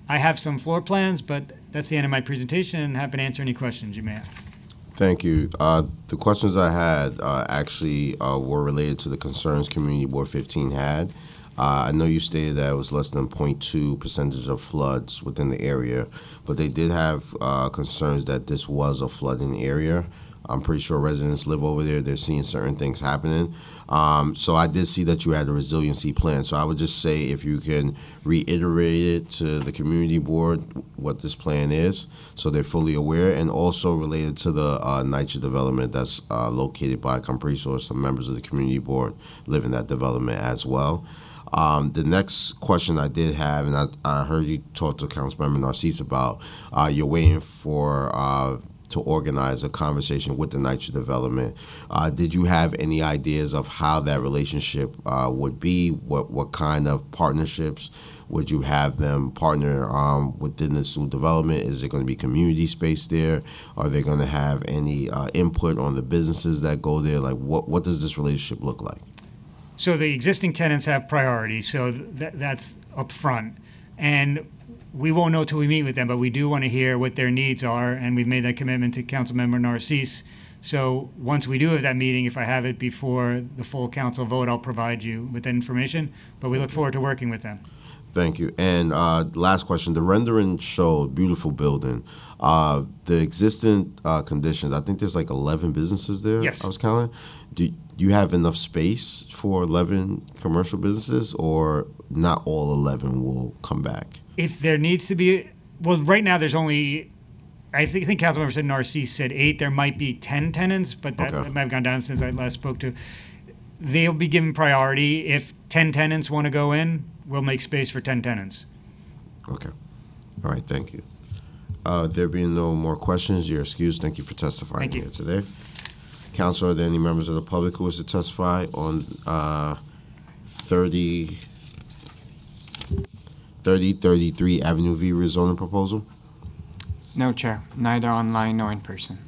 I have some floor plans, but that's the end of my presentation and happy to answer any questions you may have. Thank you. Uh, the questions I had uh, actually uh, were related to the concerns Community Board 15 had. Uh, I know you stated that it was less than 0.2 percentage of floods within the area, but they did have uh, concerns that this was a flooding area. I'm pretty sure residents live over there. They're seeing certain things happening. Um, so I did see that you had a resiliency plan. So I would just say if you can reiterate it to the community board what this plan is, so they're fully aware, and also related to the uh, NYCHA development that's uh, located by, I'm pretty sure some members of the community board live in that development as well. Um, the next question I did have, and I, I heard you talk to Councilmember Narcisse about, uh, you're waiting for uh, to organize a conversation with the NYCHA development. Uh, did you have any ideas of how that relationship uh, would be? What what kind of partnerships would you have them partner um, within the new development? Is it going to be community space there? Are they going to have any uh, input on the businesses that go there? Like what what does this relationship look like? So the existing tenants have priority, so th- that's up front. And we won't know till we meet with them, but we do want to hear what their needs are, and we've made that commitment to Councilmember Narcisse. So once we do have that meeting, if I have it before the full council vote, I'll provide you with that information. But we look forward to working with them. Thank you. And uh, last question: the rendering showed beautiful building. Uh, the existing uh, conditions, I think there's like 11 businesses there. Yes. I was counting. Do you have enough space for 11 commercial businesses, or not all 11 will come back? If there needs to be, well, right now there's only, I think, I think Councilmember said Narcisse said eight. There might be 10 tenants, but that, Okay. might have gone down since I last spoke to. They'll be given priority. If 10 tenants want to go in, we'll make space for 10 tenants. Okay. All right. Thank you. Uh, there being no more questions, you're excused. Thank you for testifying Thank you. here today. Council, are there any members of the public who wish to testify on uh, 30, 3033 Avenue V rezoning proposal? No, Chair. Neither online nor in person.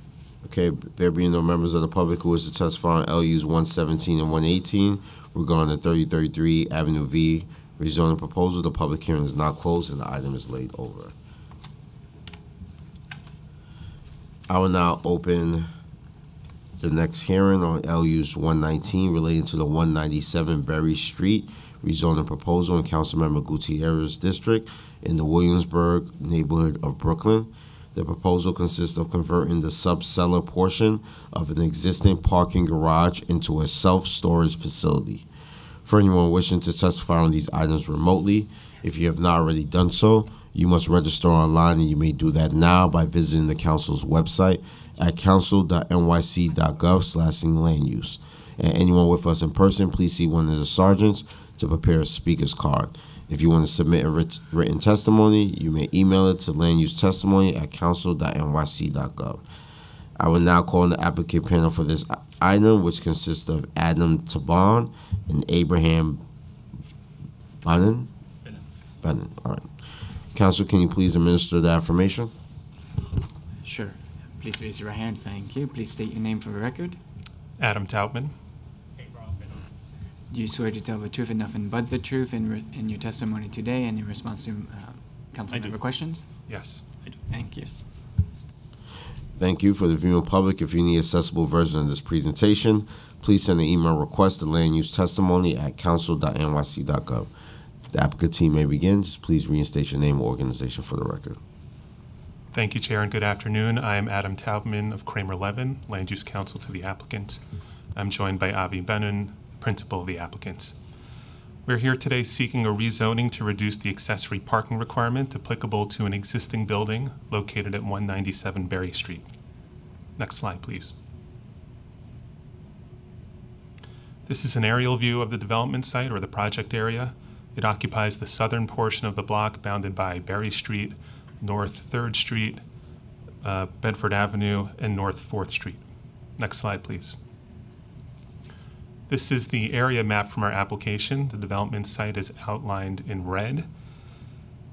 Okay, there being no members of the public who wish to testify on LUs 117 and 118 regarding the 3033 Avenue V rezoning proposal, the public hearing is now closed and the item is laid over. I will now open the next hearing on LU's 119 relating to the 197 Berry Street rezoning proposal in Councilmember Gutierrez District in the Williamsburg neighborhood of Brooklyn. The proposal consists of converting the sub-cellar portion of an existing parking garage into a self-storage facility. For anyone wishing to testify on these items remotely, if you have not already done so, you must register online and you may do that now by visiting the council's website at council.nyc.gov slash land use. And anyone with us in person, please see one of the sergeants to prepare a speaker's card. If you want to submit a writ- written testimony, you may email it to landusetestimony at council.nyc.gov. I will now call on the applicant panel for this item, which consists of Adam Taubman and Abraham Bannon? Bannon, all right. Council, can you please administer the affirmation? Sure. Please raise your right hand. Thank you. Please state your name for the record. Adam Taubman. Do you swear to tell the truth and nothing but the truth in, re- in your testimony today and in response to uh, council member questions? Yes. I do. Thank you. Thank you for the viewing public. If you need accessible version of this presentation, please send an email request to land use testimony at council.nyc.gov. The applicant team may begin. Just please reinstate your name and organization for the record. Thank you, Chair, and good afternoon. I am Adam Taubman of Kramer Levin, Land Use Counsel to the applicant. I'm joined by Avi Benin, principal of the applicants. We're here today seeking a rezoning to reduce the accessory parking requirement applicable to an existing building located at 197 Berry Street. Next slide, please. This is an aerial view of the development site or the project area. It occupies the southern portion of the block bounded by Berry Street, North 3rd Street, uh, Bedford Avenue, and North 4th Street. Next slide, please. This is the area map from our application. The development site is outlined in red.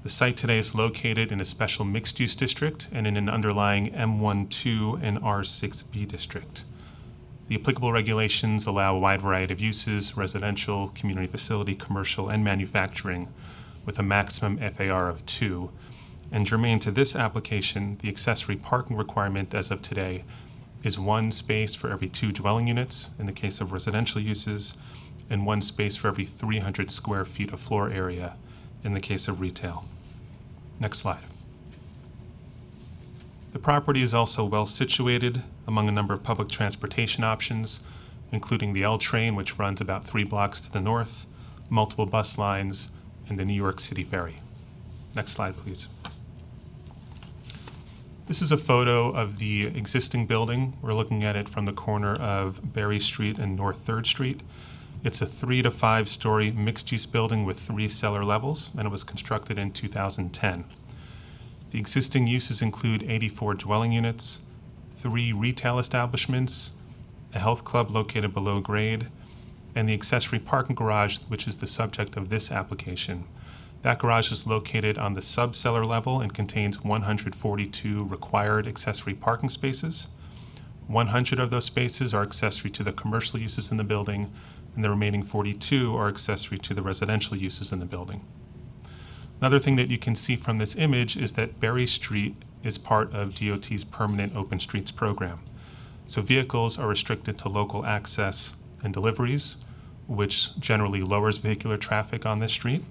The site today is located in a special mixed-use district and in an underlying M12 and R6B district. The applicable regulations allow a wide variety of uses, residential, community facility, commercial, and manufacturing, with a maximum FAR of two. And germane to this application, the accessory parking requirement as of today is one space for every two dwelling units in the case of residential uses, and one space for every 300 square feet of floor area in the case of retail. Next slide. The property is also well situated among a number of public transportation options, including the L train, which runs about three blocks to the north, multiple bus lines, and the New York City Ferry. Next slide, please. This is a photo of the existing building. We're looking at it from the corner of Berry Street and North Third Street. It's a three to five story mixed use building with three cellar levels, and it was constructed in 2010. The existing uses include 84 dwelling units, three retail establishments, a health club located below grade, and the accessory parking garage, which is the subject of this application. That garage is located on the sub-cellar level and contains 142 required accessory parking spaces. 100 of those spaces are accessory to the commercial uses in the building, and the remaining 42 are accessory to the residential uses in the building. Another thing that you can see from this image is that Berry Street is part of DOT's Permanent Open Streets program. So vehicles are restricted to local access and deliveries, which generally lowers vehicular traffic on this street.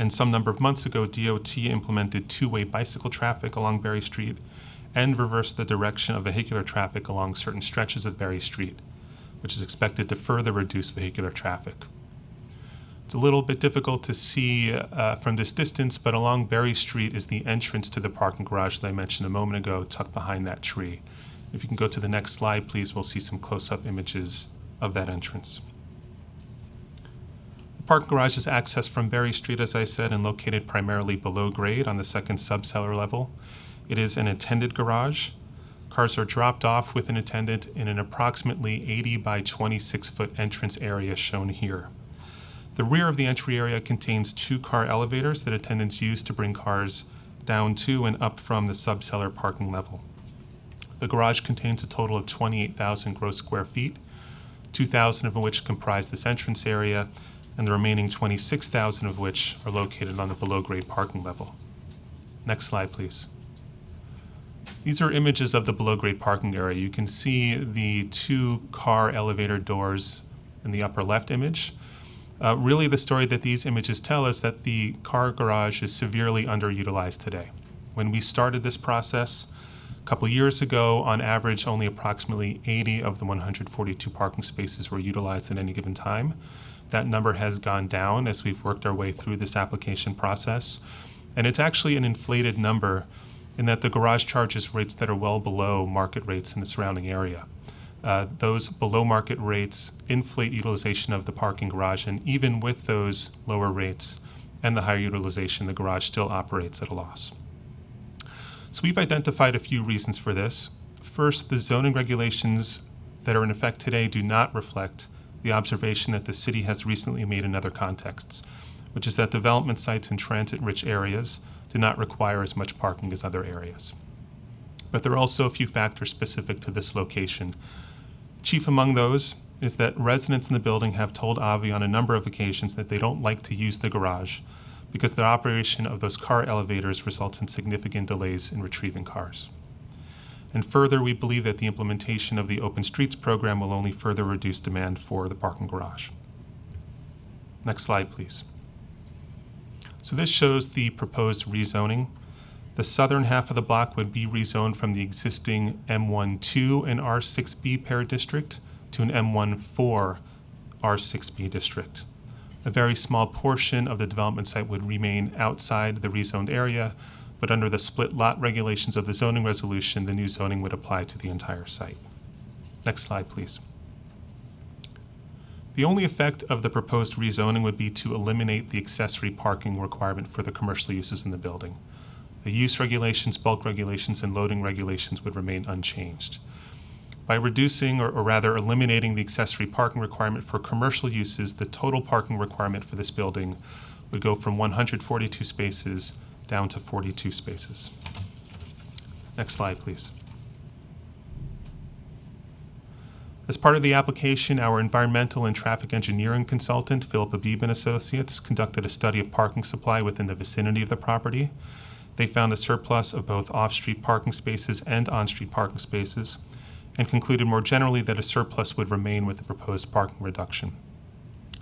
And some number of months ago, DOT implemented two-way bicycle traffic along Berry Street and reversed the direction of vehicular traffic along certain stretches of Berry Street, which is expected to further reduce vehicular traffic. It's a little bit difficult to see uh, from this distance, but along Berry Street is the entrance to the parking garage that I mentioned a moment ago, tucked behind that tree. If you can go to the next slide, please, we'll see some close-up images of that entrance. Parking garage is accessed from Berry Street, as I said, and located primarily below grade on the second subcellar level. It is an attended garage. Cars are dropped off with an attendant in an approximately 80 by 26 foot entrance area shown here. The rear of the entry area contains two car elevators that attendants use to bring cars down to and up from the subcellar parking level. The garage contains a total of 28,000 gross square feet, 2,000 of which comprise this entrance area, and the remaining 26,000 of which are located on the below grade parking level. Next slide, please. These are images of the below-grade parking area. You can see the two car elevator doors in the upper left image. Uh, really, the story that these images tell is that the car garage is severely underutilized today. When we started this process a couple years ago, on average, only approximately 80 of the 142 parking spaces were utilized at any given time. That number has gone down as we've worked our way through this application process. And it's actually an inflated number in that the garage charges rates that are well below market rates in the surrounding area. Uh, those below market rates inflate utilization of the parking garage, and even with those lower rates and the higher utilization, the garage still operates at a loss. So we've identified a few reasons for this. First, the zoning regulations that are in effect today do not reflect the observation that the city has recently made in other contexts, which is that development sites in transit-rich areas do not require as much parking as other areas. But there are also a few factors specific to this location. Chief among those is that residents in the building have told Avi on a number of occasions that they don't like to use the garage because the operation of those car elevators results in significant delays in retrieving cars. And further, we believe that the implementation of the Open Streets program will only further reduce demand for the parking garage. Next slide, please. So this shows the proposed rezoning. The southern half of the block would be rezoned from the existing M12 and R6B pair district to an M14 R6B district. A very small portion of the development site would remain outside the rezoned area, but under the split lot regulations of the zoning resolution, the new zoning would apply to the entire site. Next slide, please. The only effect of the proposed rezoning would be to eliminate the accessory parking requirement for the commercial uses in the building. The use regulations, bulk regulations, and loading regulations would remain unchanged. By reducing, or, or, rather eliminating the accessory parking requirement for commercial uses, the total parking requirement for this building would go from 142 spaces down to 42 spaces. Next slide, please. As part of the application, our environmental and traffic engineering consultant, Philip Habib and Associates, conducted a study of parking supply within the vicinity of the property. They found a surplus of both off-street parking spaces and on-street parking spaces, and concluded more generally that a surplus would remain with the proposed parking reduction.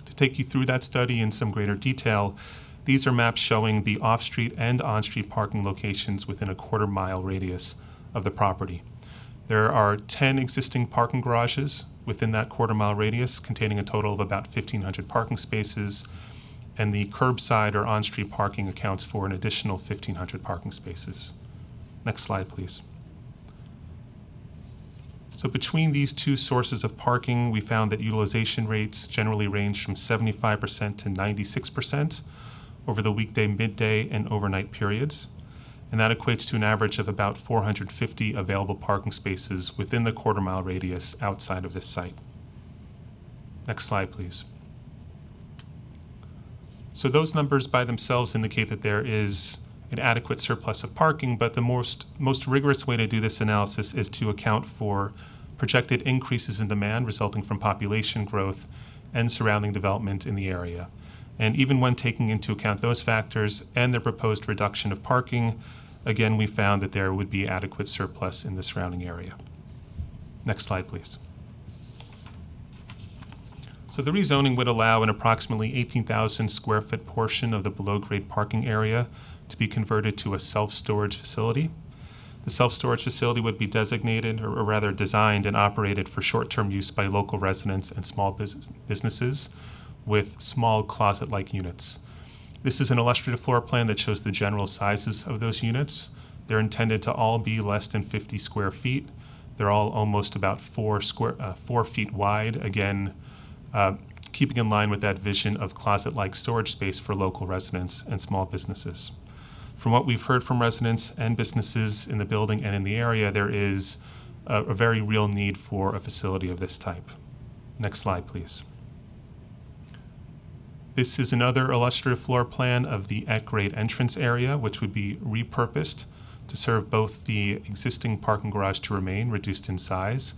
To take you through that study in some greater detail, these are maps showing the off-street and on-street parking locations within a quarter mile radius of the property. There are 10 existing parking garages within that quarter mile radius containing a total of about 1,500 parking spaces, and the curbside or on-street parking accounts for an additional 1,500 parking spaces. Next slide, please. So between these two sources of parking, we found that utilization rates generally range from 75% to 96% over the weekday, midday, and overnight periods. And that equates to an average of about 450 available parking spaces within the quarter mile radius outside of this site. Next slide, please. So those numbers by themselves indicate that there is an adequate surplus of parking, but the most, most rigorous way to do this analysis is to account for projected increases in demand resulting from population growth and surrounding development in the area. And even when taking into account those factors and the proposed reduction of parking, again, we found that there would be adequate surplus in the surrounding area. Next slide, please. So the rezoning would allow an approximately 18,000 square foot portion of the below-grade parking area to be converted to a self-storage facility. The self-storage facility would be designated, or, rather designed and operated for short-term use by local residents and small business, businesses with small closet-like units. This is an illustrative floor plan that shows the general sizes of those units. They're intended to all be less than 50 square feet. They're all almost about four square, uh, four feet wide. Again, uh, keeping in line with that vision of closet-like storage space for local residents and small businesses. From what we've heard from residents and businesses in the building and in the area, there is a, a very real need for a facility of this type. Next slide, please. This is another illustrative floor plan of the at-grade entrance area, which would be repurposed to serve both the existing parking garage to remain, reduced in size,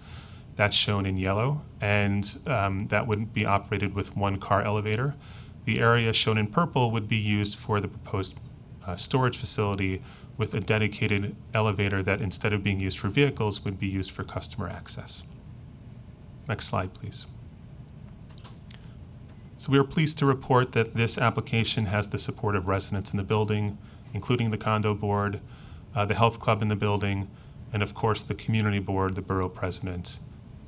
that's shown in yellow, and um, that would be operated with one car elevator. The area shown in purple would be used for the proposed uh, storage facility with a dedicated elevator that instead of being used for vehicles would be used for customer access. Next slide, please. So we are pleased to report that this application has the support of residents in the building, including the condo board, uh, the health club in the building, and of course the community board, the borough president,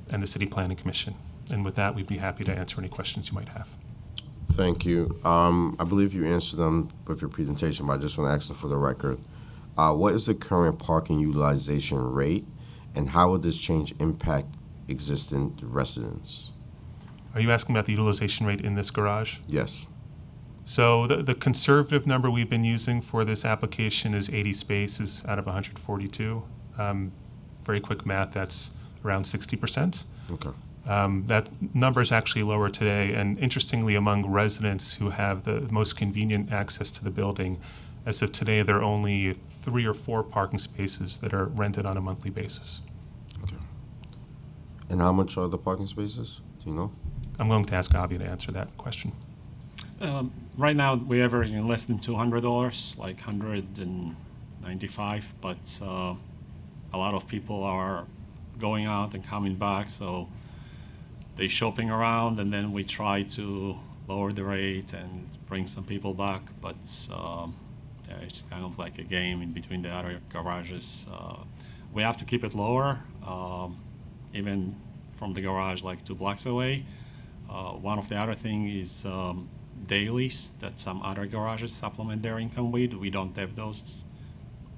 and the city planning commission. And with that, we'd be happy to answer any questions you might have. Thank you. Um, I believe you answered them with your presentation, but I just want to ask them for the record. Uh, what is the current parking utilization rate, and how would this change impact existing residents? Are you asking about the utilization rate in this garage? Yes. So the, the conservative number we've been using for this application is 80 spaces out of 142. Um, very quick math, that's around 60%. Okay. Um, that number is actually lower today, and interestingly, among residents who have the most convenient access to the building, as of today, there are only three or four parking spaces that are rented on a monthly basis. Okay. And how much are the parking spaces? Do you know? I'm going to ask Avi to answer that question. Um, right now, we're in less than two hundred dollars, like hundred and ninety-five. But uh, a lot of people are going out and coming back, so they shopping around, and then we try to lower the rate and bring some people back. But um, yeah, it's kind of like a game in between the other garages. Uh, we have to keep it lower, um, even from the garage like two blocks away. Uh, one of the other thing is um, dailies that some other garages supplement their income with. We don't have those,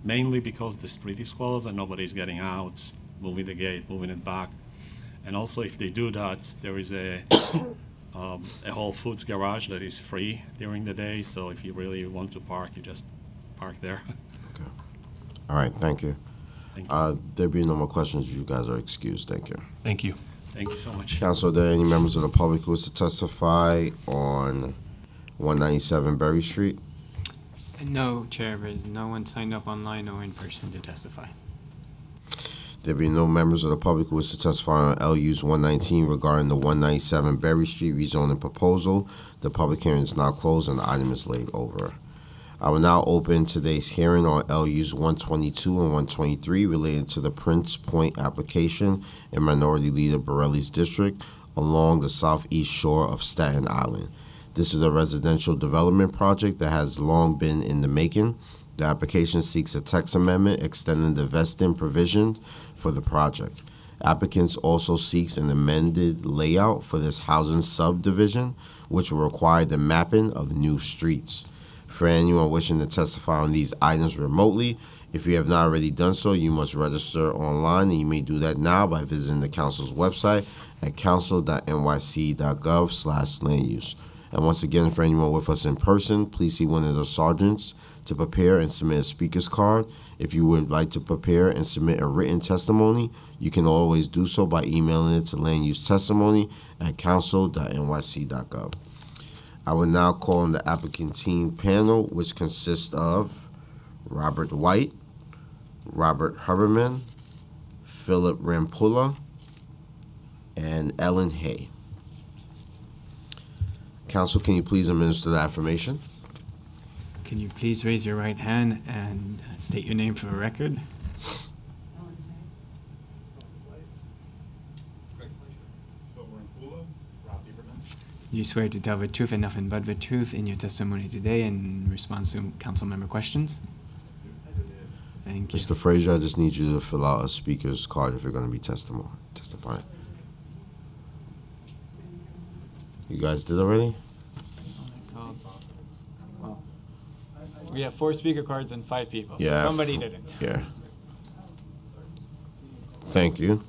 mainly because the street is closed and nobody's getting out, moving the gate, moving it back. And also, if they do that, there is a um, a Whole Foods garage that is free during the day. So if you really want to park, you just park there. Okay. All right, thank you. Thank Uh, there being no more questions, you guys are excused. Thank you. Thank you. Thank you so much. Council, are there any members of the public who wish to testify on 197 Berry Street? No, Chair, there's no one signed up online or in person to testify. There be no members of the public who wish to testify on LU's 119 regarding the 197 Berry Street rezoning proposal. The public hearing is now closed and the item is laid over. I will now open today's hearing on LU's 122 and 123 related to the Prince Point application in Minority Leader Borelli's district along the southeast shore of Staten Island. This is a residential development project that has long been in the making. The application seeks a text amendment extending the vesting provisions for the project. Applicants also seeks an amended layout for this housing subdivision, which will require the mapping of new streets. For anyone wishing to testify on these items remotely, if you have not already done so, you must register online, and you may do that now by visiting the council's website at council.nyc.gov slash land use. And once again, for anyone with us in person, please see one of the sergeants to prepare and submit a speaker's card. If you would like to prepare and submit a written testimony, you can always do so by emailing it to land use testimony at council.nyc.gov. I will now call on the applicant team panel, which consists of Robert White, Robert Huberman, Philip Rampulla, and Ellen Hay. Council, can you please administer the affirmation? Can you please raise your right hand and state your name for the record? You swear to tell the truth and nothing but the truth in your testimony today in response to council member questions? Thank you. Mr. Frazier, I just need you to fill out a speaker's card if you're going to be testimony, testifying. You guys did already? Well, We have four speaker cards and five people, so Yeah. somebody f- didn't. Yeah. Thank you.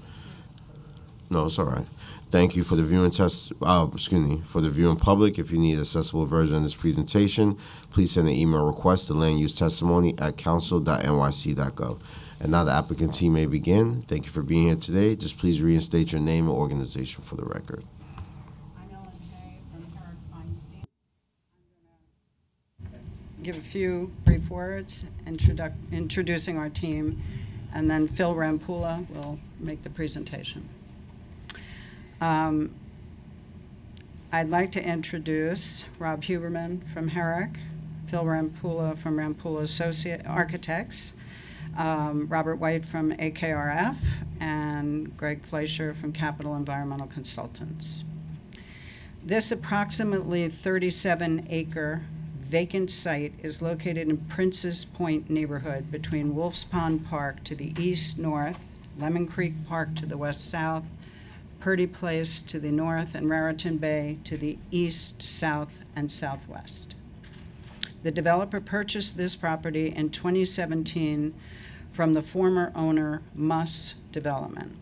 No, it's all right. Thank you for the viewing test, uh, excuse me, for the viewing public. If you need an accessible version of this presentation, please send an email request to land use testimony at council.nyc.gov. And now the applicant team may begin. Thank you for being here today. Just please reinstate your name and organization for the record. I'm Ellen Hay from Herrick Feinstein. I'll give a few brief words, introduc- introducing our team, and then Phil Rampulla will make the presentation. Um, I'd like to introduce Rob Huberman from Herrick, Phil Rampulla from Rampulla Associate Architects, um, Robert White from AKRF, and Greg Fleischer from Capital Environmental Consultants. This approximately 37-acre vacant site is located in Prince's Point neighborhood between Wolfe's Pond Park to the east-north, Lemon Creek Park to the west-south, Purdy Place to the north, and Raritan Bay to the east, south, and southwest. The developer purchased this property in 2017 from the former owner, Muss Development.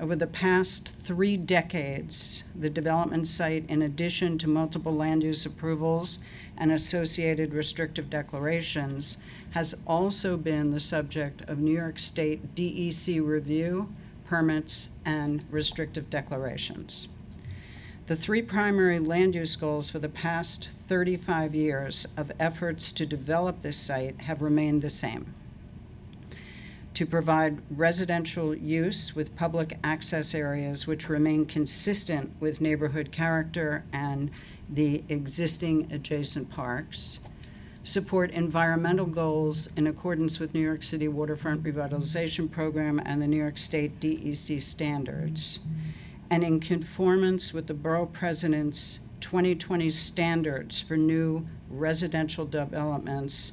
Over the past three decades, the development site, in addition to multiple land use approvals and associated restrictive declarations, has also been the subject of New York State DEC review, permits, and restrictive declarations. The three primary land use goals for the past 35 years of efforts to develop this site have remained the same to provide residential use with public access areas which remain consistent with neighborhood character and the existing adjacent parks, support environmental goals in accordance with New York City Waterfront Revitalization Program and the New York State DEC standards, and in conformance with the Borough President's 2020 standards for new residential developments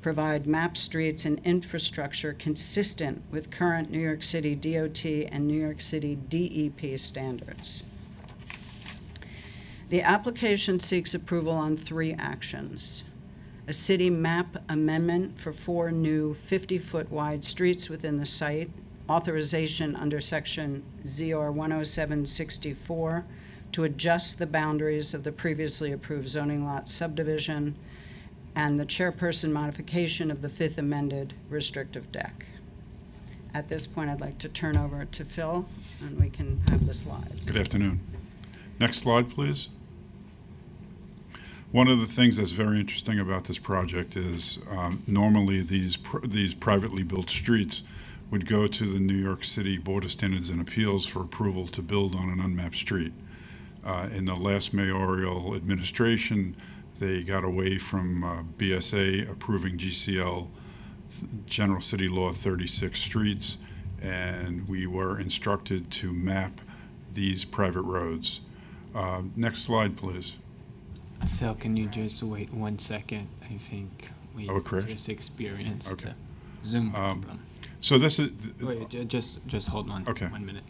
provide map streets and infrastructure consistent with current New York City DOT and New York City DEP standards. The application seeks approval on three actions. A city map amendment for four new 50-foot wide streets within the site, authorization under section ZR 10764 to adjust the boundaries of the previously approved zoning lot subdivision, and the chairperson modification of the fifth amended restrictive deck. At this point, I'd like to turn over to Phil, and we can have the slides. Good afternoon. Next slide, please. One of the things that's very interesting about this project is um, normally these pr- these privately built streets would go to the New York City Board of Standards and Appeals for approval to build on an unmapped street. Uh, in the last mayoral administration, they got away from uh, BSA approving GCL, General City Law 36 streets, and we were instructed to map these private roads. Uh, next slide, please. Phil, can you just wait one second? I think we Oh, just experienced Okay. the Zoom Um, problem. So this is. Wait, ju- just just hold on. Okay. One minute.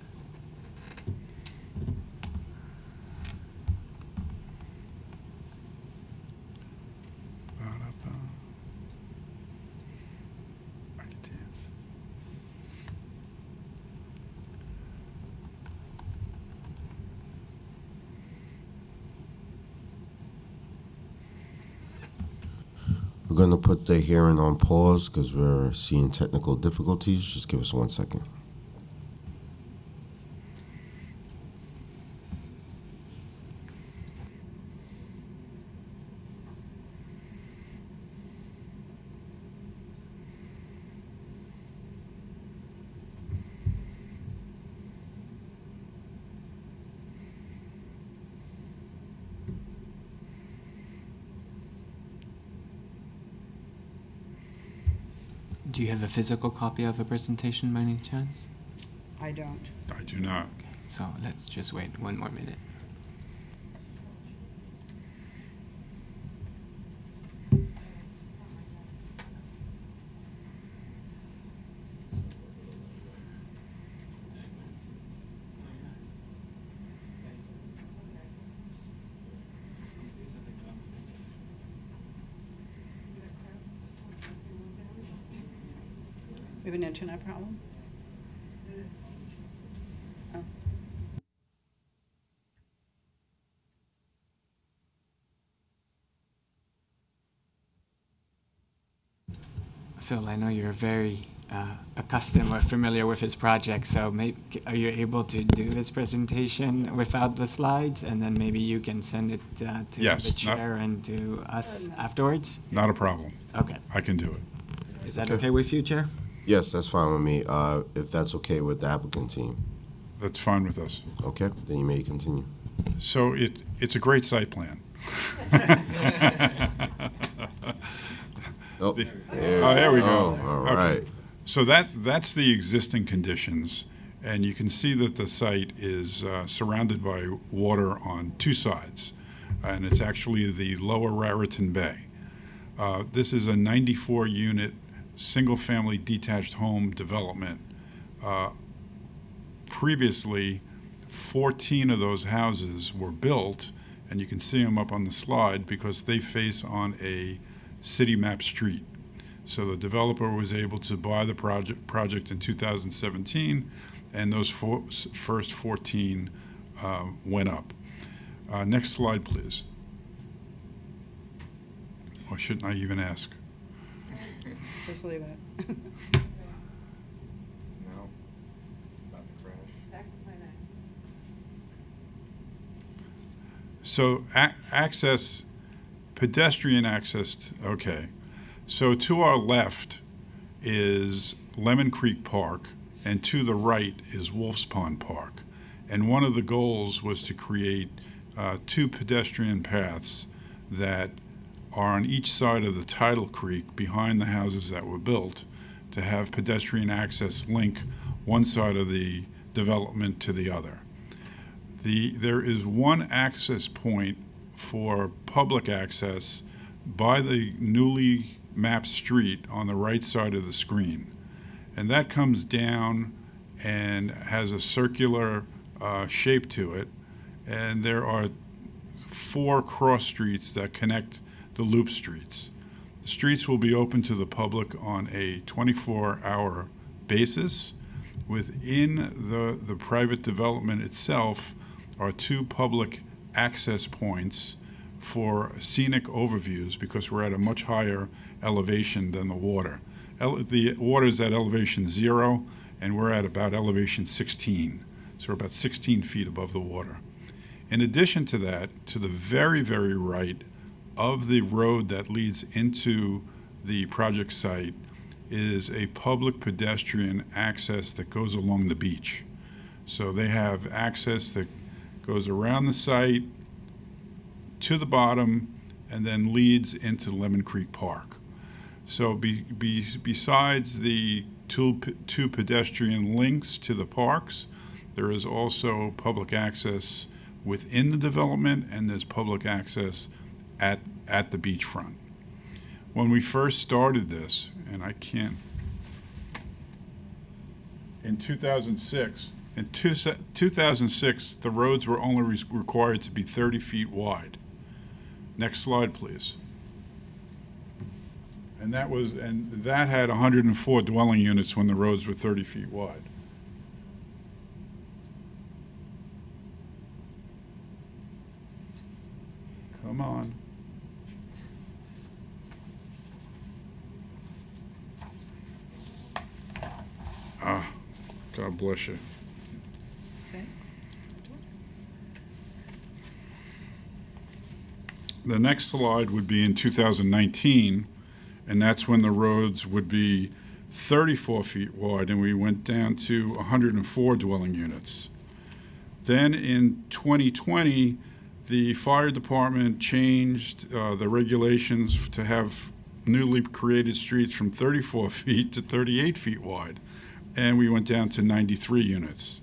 We're going to put the hearing on pause because we're seeing technical difficulties. Just give us one second. A physical copy of a presentation by any chance? I don't. I do not. So let's just wait one more minute. Internet problem? Oh. Phil, I know you're very uh, accustomed or familiar with his project, so may, are you able to do this presentation without the slides, and then maybe you can send it uh, to Yes, the not- chair and to us afterwards? Not a problem. Okay. I can do it. Is that okay with you, Chair? Yes, that's fine with me. Uh, if that's okay with the applicant team. That's fine with us. Okay, then you may continue. So it, it's a great site plan. Oh, The- oh, there we go. all Okay. right. So that that's the existing conditions, and you can see that the site is uh, surrounded by water on two sides, and it's actually the lower Raritan Bay. Uh, this is a 94-unit, single-family detached home development. Uh, previously, 14 of those houses were built, and you can see them up on the slide because they face on a city map street. So the developer was able to buy the project, project in 2017, and those four, first 14 uh, went up. Uh, Next slide, please. Or shouldn't I even ask? Just leave it. So a- access, pedestrian access, t- okay. So to our left is Lemon Creek Park, and to the right is Wolfe's Pond Park. And one of the goals was to create uh, two pedestrian paths that are on each side of the tidal creek behind the houses that were built to have pedestrian access link one side of the development to the other. The, there is one access point for public access by the newly mapped street on the right side of the screen. And that comes down and has a circular uh, shape to it. And there are four cross streets that connect the loop streets. The streets will be open to the public on a 24 hour basis. Within the, the private development itself are two public access points for scenic overviews because we're at a much higher elevation than the water. Ele- the water is at elevation zero, and we're at about elevation 16. So we're about 16 feet above the water. In addition to that, to the very, very right of the road that leads into the project site is a public pedestrian access that goes along the beach. So they have access that goes around the site to the bottom and then leads into Lemon Creek Park. So be, be, besides the two, two pedestrian links to the parks, there is also public access within the development and there's public access at, at the beachfront. When we first started this, and I can't, in 2006, in two, 2006, the roads were only re- required to be 30 feet wide. Next slide, please. And that was, and that had 104 dwelling units when the roads were 30 feet wide. Come on. Ah, God bless you. The next slide would be in 2019, and that's when the roads would be 34 feet wide, and we went down to 104 dwelling units. Then in 2020, the fire department changed uh, the regulations to have newly created streets from 34 feet to 38 feet wide, and we went down to 93 units.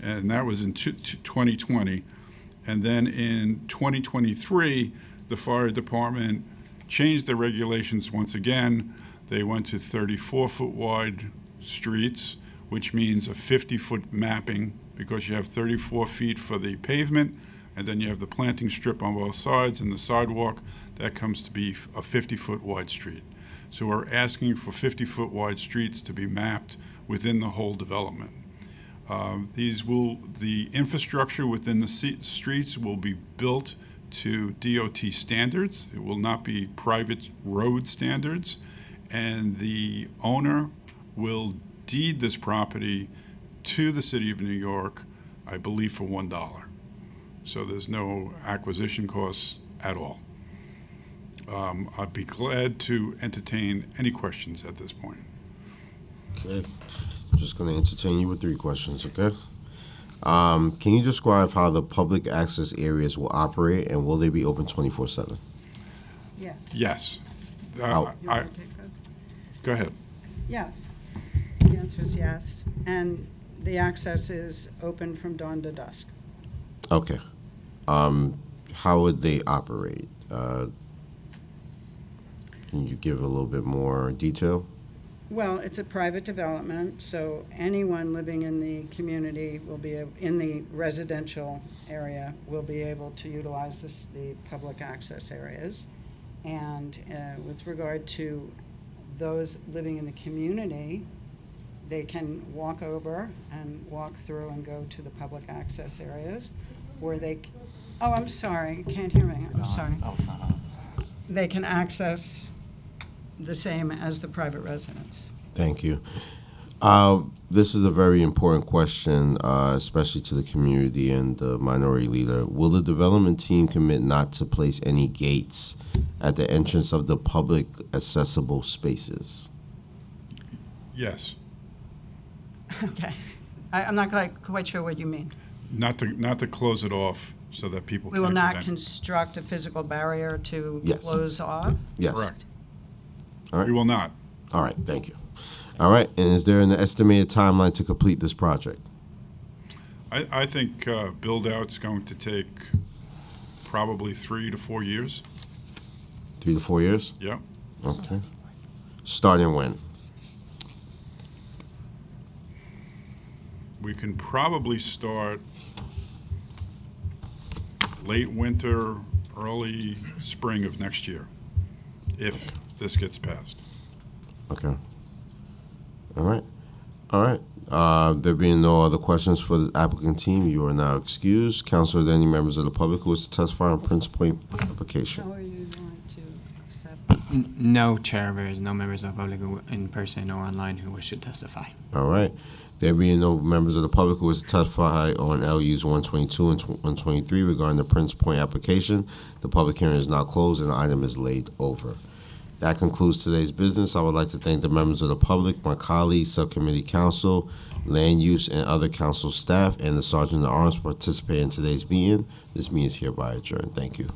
And that was in two- two- 2020. And then in 2023, the fire department changed the regulations once again. They went to 34-foot wide streets, which means a 50-foot mapping, because you have 34 feet for the pavement, and then you have the planting strip on both sides and the sidewalk. That comes to be a 50-foot wide street. So we're asking for 50-foot wide streets to be mapped within the whole development. Um, These will, the infrastructure within the streets will be built to DOT standards. It will not be private road standards. And the owner will deed this property to the city of New York, I believe, for one dollar. So there's no acquisition costs at all. Um, I'd be glad to entertain any questions at this point. Okay. I'm just going to entertain you with three questions, okay? Um, can you describe how the public access areas will operate and will they be open 24 7? Yes. Yes. Uh, How- You I- wanna take that? Go ahead. Yes. The answer is yes. And the access is open from dawn to dusk. Okay. Um, how would they operate? Uh, can you give a little bit more detail? Well, it's a private development, so anyone living in the community will be, in the residential area, will be able to utilize this, the public access areas. And uh, with regard to those living in the community, they can walk over and walk through and go to the public access areas, or they, c- oh, I'm sorry, can't hear me, I'm sorry. They can access the same as the private residents. Thank you. Uh, this is a very important question, uh, especially to the community and the minority leader. Will the development team commit not to place any gates at the entrance of the public accessible spaces? Yes. Okay. I, I'm not quite, quite sure what you mean. Not to, not to close it off so that people We can't will get not in. construct a physical barrier to Yes. close off? Yes. Correct. All right. We will not. All right, thank you. All right, and is there an estimated timeline to complete this project? I, I think uh, build-out's going to take probably three to four years. Three to four years? Yeah. Okay. Starting when? We can probably start late winter, early spring of next year, if this gets passed. Okay. All right. All right. Uh, there being no other questions for the applicant team, you are now excused. Council, are there any members of the public who wish to testify on Prince Point application? How are you going to accept? N- No, Chair, there is no members of the public who- in person or online who wish to testify. All right. There being no members of the public who wish to testify on LUs 122 and tw- 123 regarding the Prince Point application, the public hearing is now closed and the item is laid over. That concludes today's business. I would like to thank the members of the public, my colleagues, subcommittee council, land use, and other council staff, and the Sergeant at Arms participating in today's meeting. This meeting is hereby adjourned. Thank you.